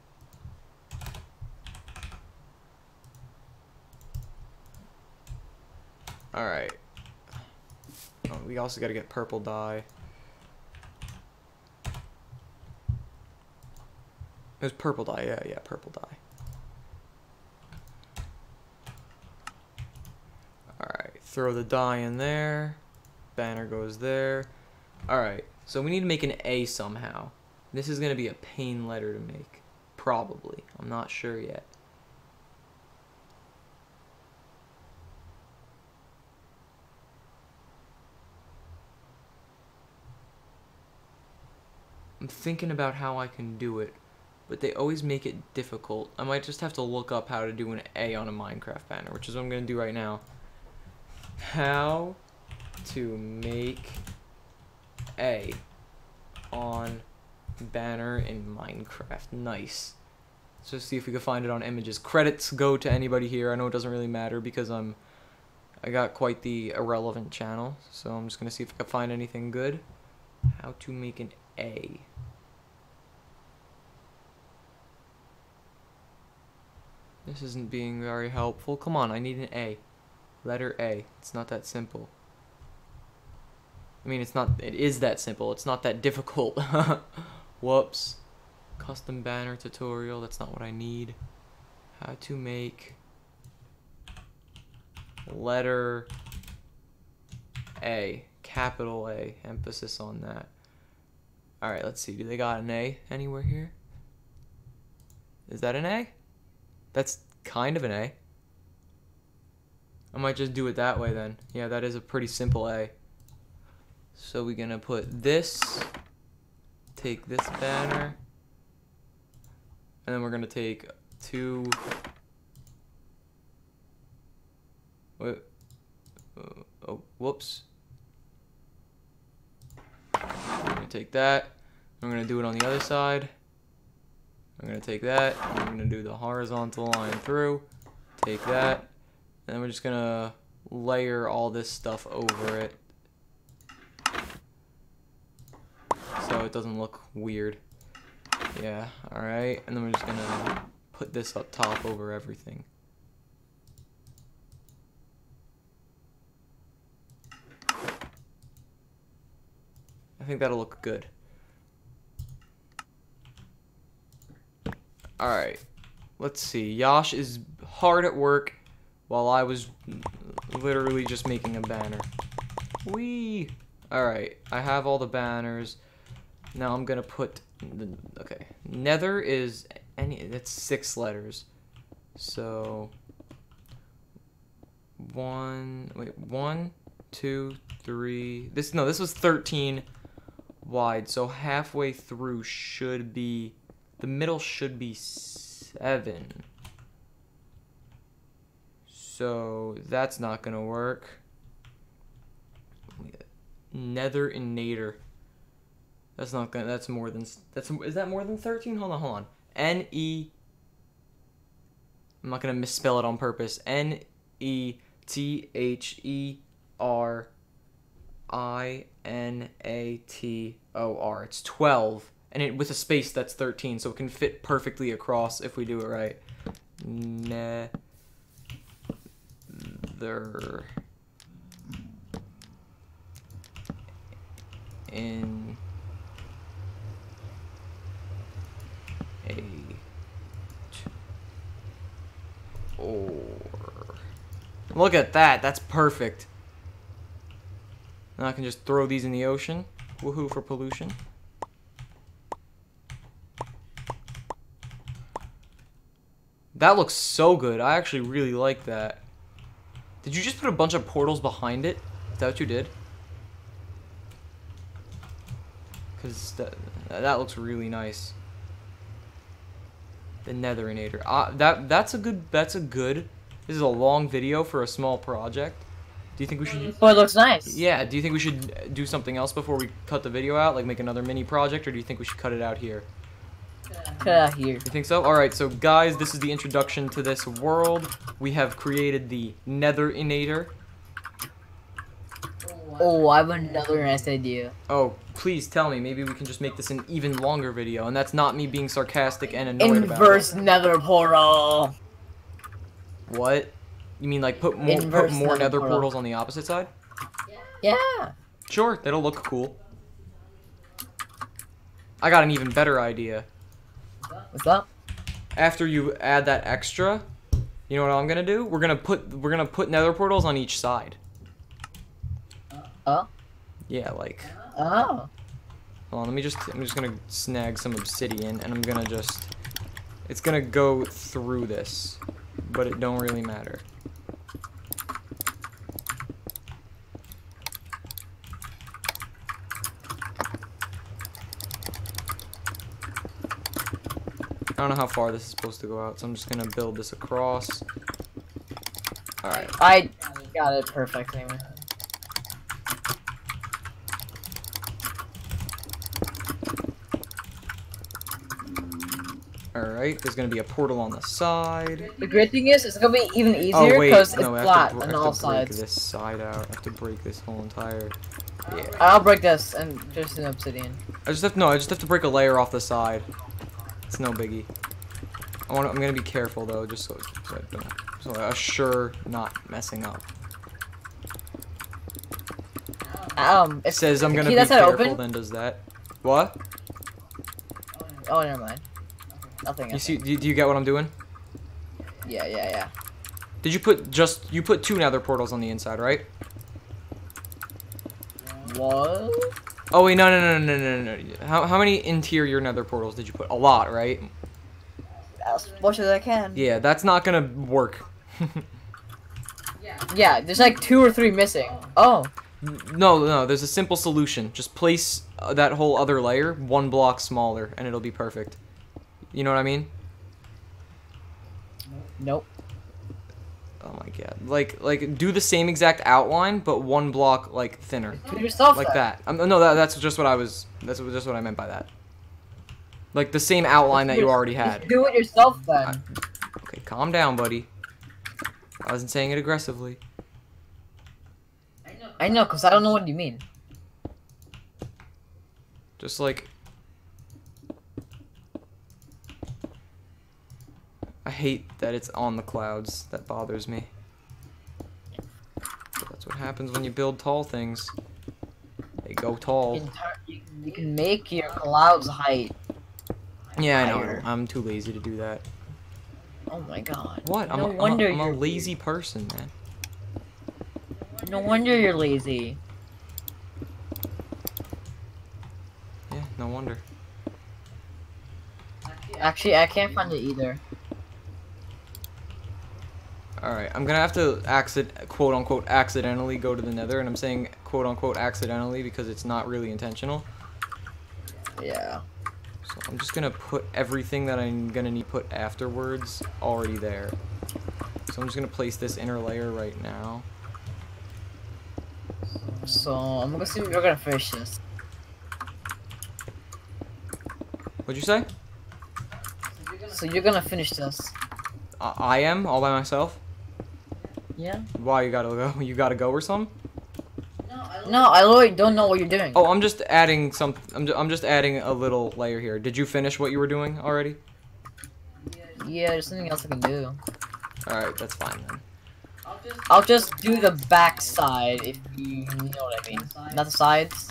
Alright. Oh, we also gotta get purple dye. It was purple dye, yeah, yeah, purple dye. Alright, throw the dye in there. Banner goes there. Alright, so we need to make an A somehow. This is gonna be a pain letter to make. Probably. I'm not sure yet. I'm thinking about how I can do it, but they always make it difficult. I might just have to look up how to do an A on a Minecraft banner, which is what I'm going to do right now. How to make A on banner in Minecraft. Nice. Let's just see if we can find it on images. Credits go to anybody here. I know it doesn't really matter because I'm I got quite the irrelevant channel, so I'm just gonna see if I can find anything good. How to make an A. This isn't being very helpful. Come on, I need an A. Letter A. It's not that simple. I mean, it's not, it is that simple. It's not that difficult. Whoops. Custom banner tutorial. That's not what I need. How to make letter A. Capital A. Emphasis on that. Alright, let's see. Do they got an A anywhere here? Is that an A? That's kind of an A. I might just do it that way then. Yeah, that is a pretty simple A. So we're gonna put this, take this banner, and then we're gonna take two. Wait, oh, whoops. I'm gonna take that. I'm gonna do it on the other side. I'm gonna take that. I'm gonna do the horizontal line through. Take that. And we're just gonna layer all this stuff over it. So it doesn't look weird. Yeah, alright. And then we're just gonna put this up top over everything. I think that'll look good. Alright. Let's see. Yash is hard at work while I was literally just making a banner. Wee! Alright. I have all the banners. Now I'm gonna put the okay. Nether is any that's six letters. So one wait, one, two, three this no, this was thirteen wide, so halfway through should be the middle should be seven. So that's not gonna work. Netherinator. That's not gonna. That's more than. That's is that more than thirteen? Hold on, hold on. N E. I'm not gonna misspell it on purpose. N E T H E R I N A T O R. It's twelve, and it with a space that's thirteen, so it can fit perfectly across if we do it right. Ne. There. In. a or look at that that's perfect now I can just throw these in the ocean woohoo for pollution that looks so good I actually really like that did you just put a bunch of portals behind it is that what you did Because that, that looks really nice. The Netherinator. Uh, that that's a good that's a good. This is a long video for a small project. Do you think we should? But it looks nice. Yeah. Do you think we should do something else before we cut the video out, like make another mini project, or do you think we should cut it out here? Cut out here. You think so? Alright, so guys, this is the introduction to this world. We have created the Nether Netherinator. Oh, I have another nice idea. Oh, please tell me. Maybe we can just make this an even longer video, and that's not me being sarcastic and annoyed about Inverse nether portal. What? You mean like put more put more nether nether portal. portals on the opposite side? Yeah. Sure, that'll look cool. I got an even better idea. What's up? After you add that extra, you know what I'm gonna do? We're gonna put we're gonna put nether portals on each side. Oh. Yeah, like Oh. Hold on, let me just, I'm just gonna snag some obsidian, and I'm gonna just, it's gonna go through this, but it don't really matter. Don't know how far this is supposed to go out, so I'm just gonna build this across. Alright, I got it perfect anyway. alright, there's gonna be a portal on the side. The great thing is, it's gonna be even Oh easier because no, it's flat to, on all to break sides. this side out. I have to break this whole entire. Yeah. I'll break this and just an obsidian. I just have no. I just have to break a layer off the side. It's no biggie. I want. I'm gonna be careful though, just so so I don't. So I assure not messing up. Um, It if, says I'm gonna be careful. open? Then does that? What? Oh, never mind. Nothing. You see? Do you, do you get what I'm doing? Yeah, yeah, yeah. Did you put just you put two nether portals on the inside, right? What? Oh wait, no, no, no, no, no, no. no. How how many interior nether portals did you put? A lot, right? As much as I can. Yeah, that's not gonna work. Yeah. Yeah, there's like two or three missing. Oh, No, no, there's a simple solution. Just place uh, that whole other layer one block smaller, and it'll be perfect. You know what I mean? nope. Oh my god. Like, like, do the same exact outline, but one block, like, thinner. Do it yourself. Like then. that. Um, no, that, that's just what I was, that's just what I meant by that. Like, the same outline that you already had. Do it yourself then. Okay, calm down, buddy. I wasn't saying it aggressively. I know, cause I don't know what you mean. Just like... hate that it's on the clouds. That bothers me. But that's what happens when you build tall things. They go You tall. can, you, you can make your clouds height. Yeah, I know. I'm too lazy to do that. Oh my god. What? I'm, No a, I'm, wonder a, I'm a lazy person, man. No wonder you're lazy. Yeah, no wonder. Actually, I can't find it either. Alright, I'm gonna have to accident, quote unquote, accidentally go to the nether, and I'm saying quote unquote accidentally because it's not really intentional. Yeah. So I'm just gonna put everything that I'm gonna need put afterwards already there. So I'm just gonna place this inner layer right now. So I'm gonna see if we're gonna finish this. What'd you say? So you're gonna finish this. I, I am all by myself. Yeah. Why you gotta go? You gotta go or something? No, I literally don't know what you're doing. Oh, I'm just adding some. I'm, I'm just adding a little layer here. Did you finish what you were doing already? Yeah, there's something else I can do. All right, that's fine then. I'll just do the back side if you know what I mean. Not the sides.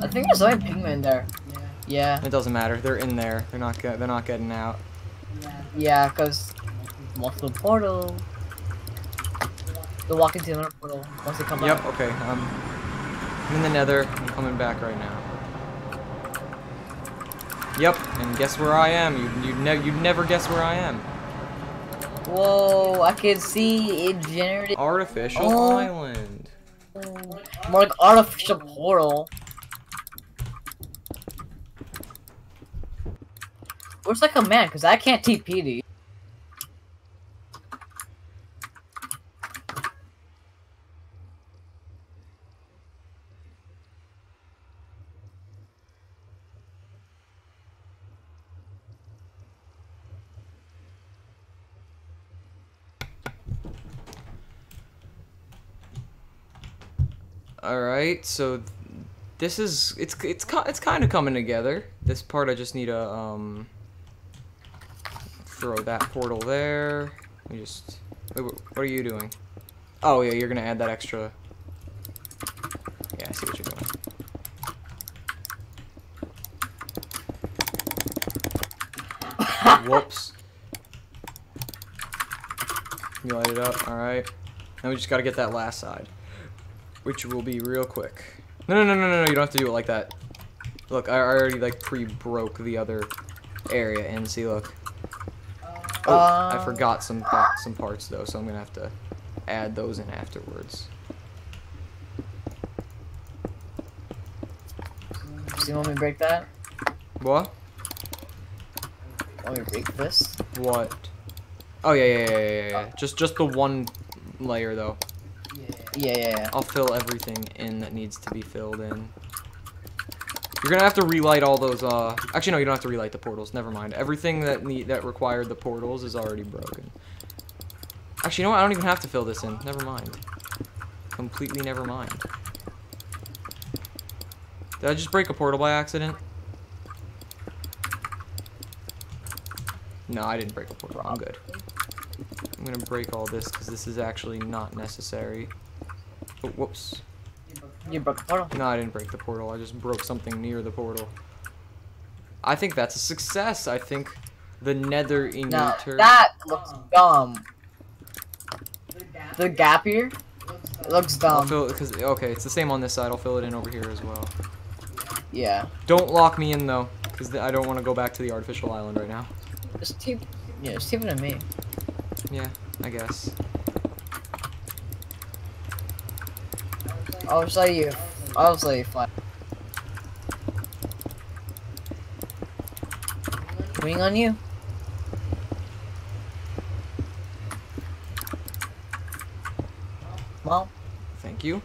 I think there's only pigment there. Yeah, It doesn't matter. They're in there. They're not. Get, they're not getting out. Yeah, cause multiple portal. They'll walk into another portal once they come up Yep. out. Okay. Um, I'm in the Nether. I'm coming back right now. Yep. And guess where I am? You you ne you'd never guess where I am. Whoa, I can see it generated. Artificial Oh. island. More like artificial portal. Where's the command? Because I can't TP these. All right, so this is it's it's it's kind of coming together. This part I just need a um throw that portal there. We just wait, what are you doing? Oh yeah, you're gonna add that extra. Yeah, I see what you're doing. Whoops. You light it up. All right. Now we just gotta get that last side which will be real quick. No, no, no, no, no, no, you don't have to do it like that. Look, I I already like pre-broke the other area, and see, look. Oh, I Uh, forgot some some parts though, so I'm gonna have to add those in afterwards. So you want me to break that? What? Want me to break this? What? Oh yeah, yeah, yeah, yeah, yeah, yeah. Just just the one layer though. Yeah, yeah, yeah. I'll fill everything in that needs to be filled in. You're gonna have to relight all those. Uh, actually, no, you don't have to relight the portals. Never mind. Everything that need that required the portals is already broken. Actually, you know what? I don't even have to fill this in. Never mind. Completely never mind. Did I just break a portal by accident? No, I didn't break a portal. I'm good. I'm gonna break all this because this is actually not necessary. Oh, whoops. You broke the portal. No, I didn't break the portal. I just broke something near the portal. I think that's a success. I think the nether No, emitter. that looks dumb. The gap here it looks I'll dumb. fill it because okay, it's the same on this side. I'll fill it in over here as well. Yeah. Don't lock me in though, because I don't want to go back to the artificial island right now. Just keep. Yeah, just keep it in me. Yeah, I guess. I'll just let you. I'll just let you fly. Wing on you. Well, Thank you.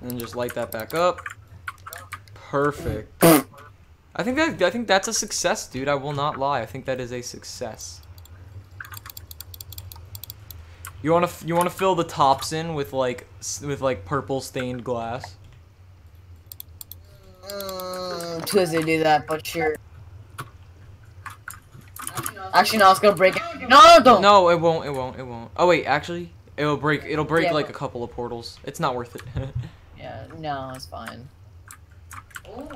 And then just light that back up. Perfect. I think that I think that's a success, dude. I will not lie. I think that is a success. You want to you want to fill the tops in with like with like purple stained glass. mm, too easy to do that, but sure. Actually, no, I was gonna break it. No, no, don't. No, it won't. It won't. It won't. Oh wait, actually, it'll break. It'll break Yeah, like a couple of portals. It's not worth it. Yeah, no, it's fine.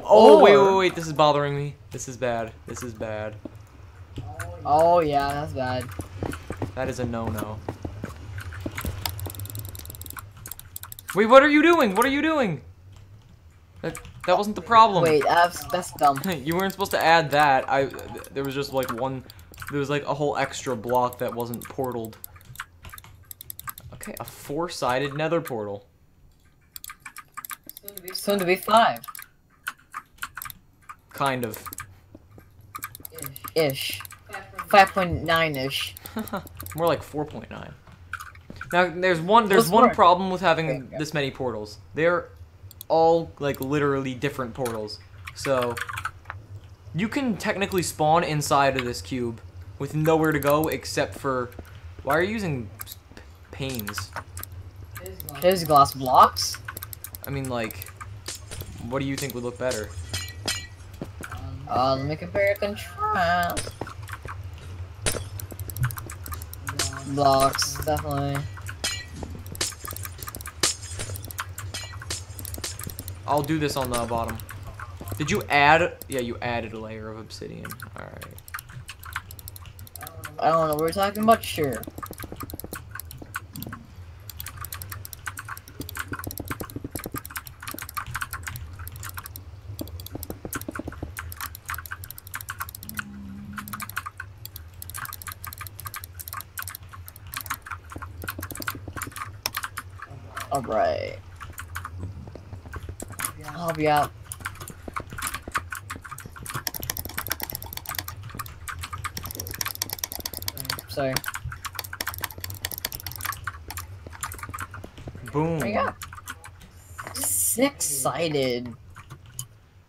oh wait, wait, wait. This is bothering me. This is bad. This is bad. Oh yeah, that's bad. That is a no-no. Wait, what are you doing? What are you doing? That that wasn't the problem. Wait, that's that's dumb. you weren't supposed to add that. I there was just like one there was like a whole extra block that wasn't portaled. Okay, a four-sided nether portal. Soon to be five Kind of. ish, five point nine ish. More like 4.9. Now there's one there's one problem with having There you go. this many portals. They're all like literally different portals. So you can technically spawn inside of this cube with nowhere to go except for why are you using panes? There's glass blocks. I mean like what do you think would look better? Uh, let me compare and contrast. Blocks, definitely. I'll do this on the bottom. Did you add yeah, you added a layer of obsidian. All right. I don't know we're talking about. Sure. Alright. Help out. Sorry. Boom. There you go. Six sided.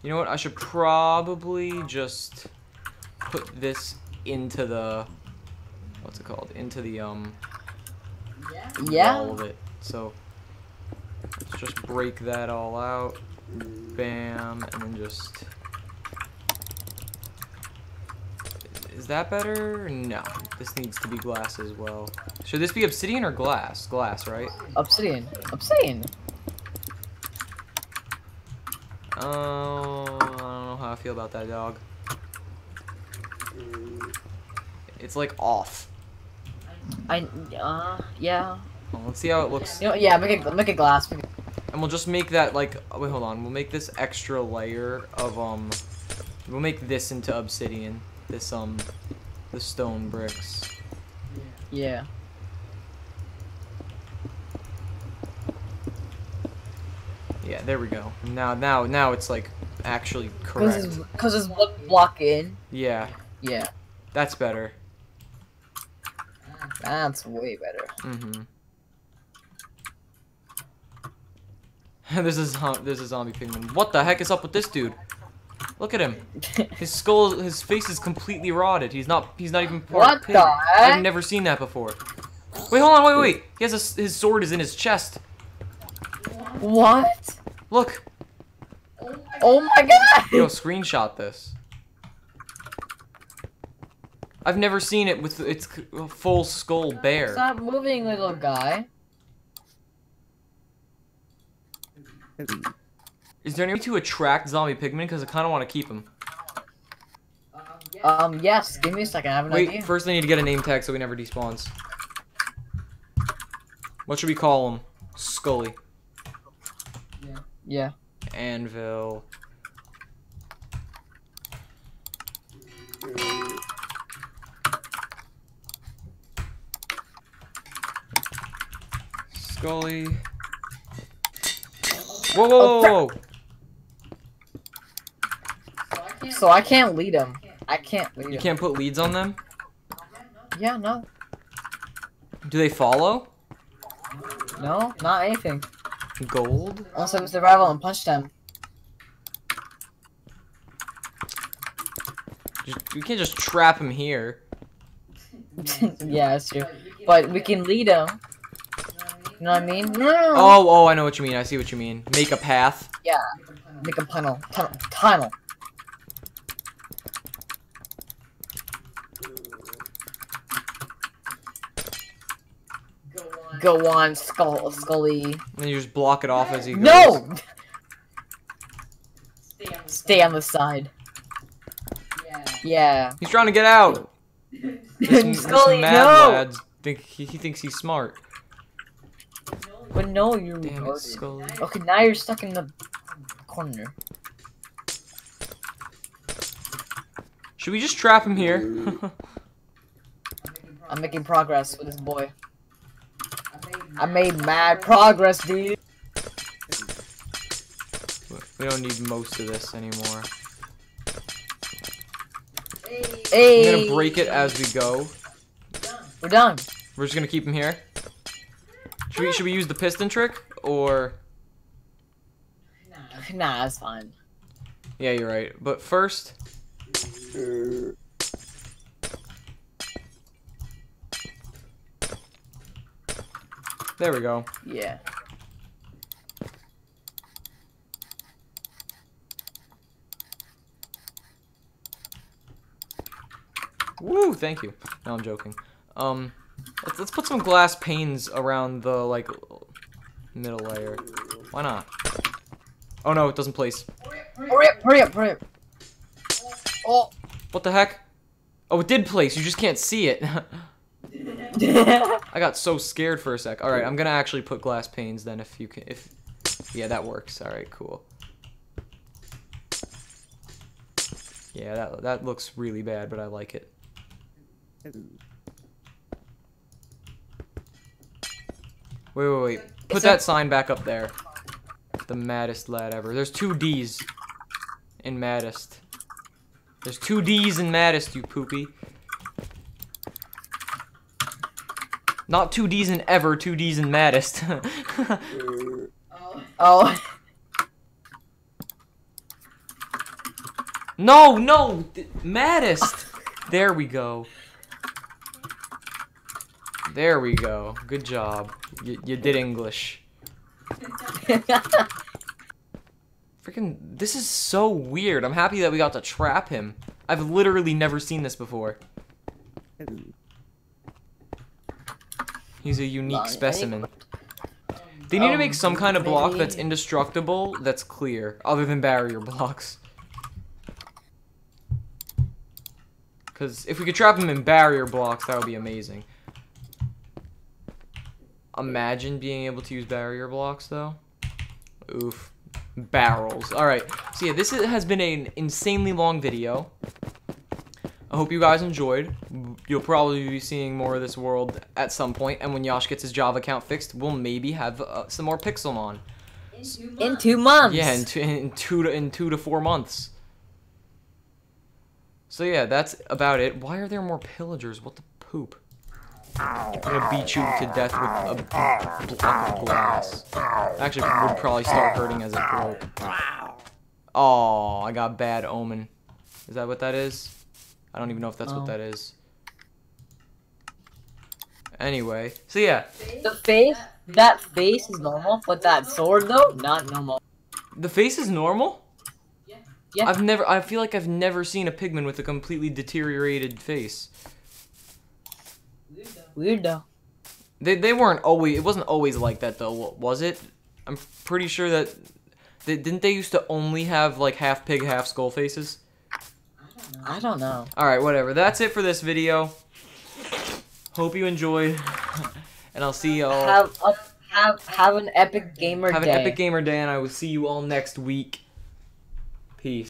You know what? I should probably just put this into the what's it called? Into the um Yeah. all of it. So let's just break that all out. Bam, and then just. Is that better? No. This needs to be glass as well. Should this be obsidian or glass? Glass, right? Obsidian. Obsidian. Oh, I don't know how I feel about that dog. It's like off. I uh yeah. Well, let's see how it looks. You know yeah, make it make it glass. Make it, And we'll just make that like oh, wait, hold on. We'll make this extra layer of um we'll make this into obsidian. This um the stone bricks. yeah. Yeah, there we go. Now now now it's like actually correct. cause it's block block in. Yeah, Yeah. that's better. That's way better. Mm-hmm. this is zo- this is zombie pigman. What the heck is up with this dude? Look at him. His skull, his face is completely rotted. He's not. He's not even part What pig. the I've never seen that before. Wait, hold on. Wait, wait. He has a his sword is in his chest. what? Look. Oh my god! Yo, screenshot this. I've never seen it with its full skull bare. Stop moving, little guy. Is there any way to attract zombie pigmen? Because I kind of want to keep him. Um, yes. Give me a second. I have an Wait, idea. first I need to get a name tag so he never despawns. What should we call him? Scully. Yeah. Anvil. Scully. Whoa, whoa, whoa, whoa! So I can't lead them. I can't lead You can't put leads on them? Yeah, no. Do they follow? No, not anything. Gold? Unless I'm survival and punch them. You can't just trap him here. yeah, that's true. But we can lead him. You know what I mean? Oh, oh, I know what you mean. I see what you mean. Make a path. Yeah. Make a tunnel. Tunnel. Tunnel. Go on, Skull, Scully. And then you just block it off as he goes. No! Stay on the side. Yeah. He's trying to get out. This, this Scully, mad no! lad think he, he thinks he's smart. But no, you're Damn it. Scully. Okay, now you're stuck in the corner. Should we just trap him here? I'm making progress with this boy. I made mad progress, dude. we don't need most of this anymore. Hey, I'm gonna break it as we go. We're done. We're just gonna keep him here. Should we, should we use the piston trick or? Nah, that's fine. Yeah, you're right. But first, there we go. Yeah. Woo! Thank you. No, I'm joking. Um, let's let's put some glass panes around the like middle layer. Why not? Oh no, it doesn't place. Hurry up! Hurry up! Hurry up! Oh. What the heck? Oh, it did place. You just can't see it. I got so scared for a sec. All right, I'm gonna actually put glass panes then. If you can, if yeah, that works. All right, cool. Yeah, that that looks really bad, but I like it. Wait, wait, wait. Put that sign back up there. The maddest lad ever. There's two D's in maddest. There's two D's in maddest, you poopy. Not two D's in ever, two D's in maddest. Oh. oh, no, no, th- maddest. There we go. There we go. Good job. You, you did English. Freaking, this is so weird. I'm happy that we got to trap him. I've literally never seen this before. He's a unique Nice. specimen. They need to make Um, some kind of block that's indestructible, that's clear, other than barrier blocks. Because if we could trap him in barrier blocks, that would be amazing. Imagine being able to use barrier blocks, though. Oof. Barrels. Alright, so yeah, this is- has been an insanely long video. I hope you guys enjoyed. You'll probably be seeing more of this world at some point, and when Yosh gets his Java account fixed, we'll maybe have uh, some more Pixelmon. in two months. Yeah, in two, in two to in two to four months. So yeah, that's about it. Why are there more pillagers? What the poop? I'm gonna beat you to death with a block of glass. Actually, would probably start hurting as it broke. Oh, I got bad omen. Is that what that is? I don't even know if that's Oh. what that is. Anyway, so yeah, the face. That face is normal, but that sword though, not normal. the face is normal. Yeah. I've never. I feel like I've never seen a pigman with a completely deteriorated face. Weird though. They they weren't always. It wasn't always like that though, was it? I'm pretty sure that. They, didn't they used to only have like half pig, half skull faces? I don't know. All right, whatever. That's it for this video. Hope you enjoyed, and I'll see y'all. Have a have have an epic gamer Have day. an epic gamer day, and I will see you all next week. Peace.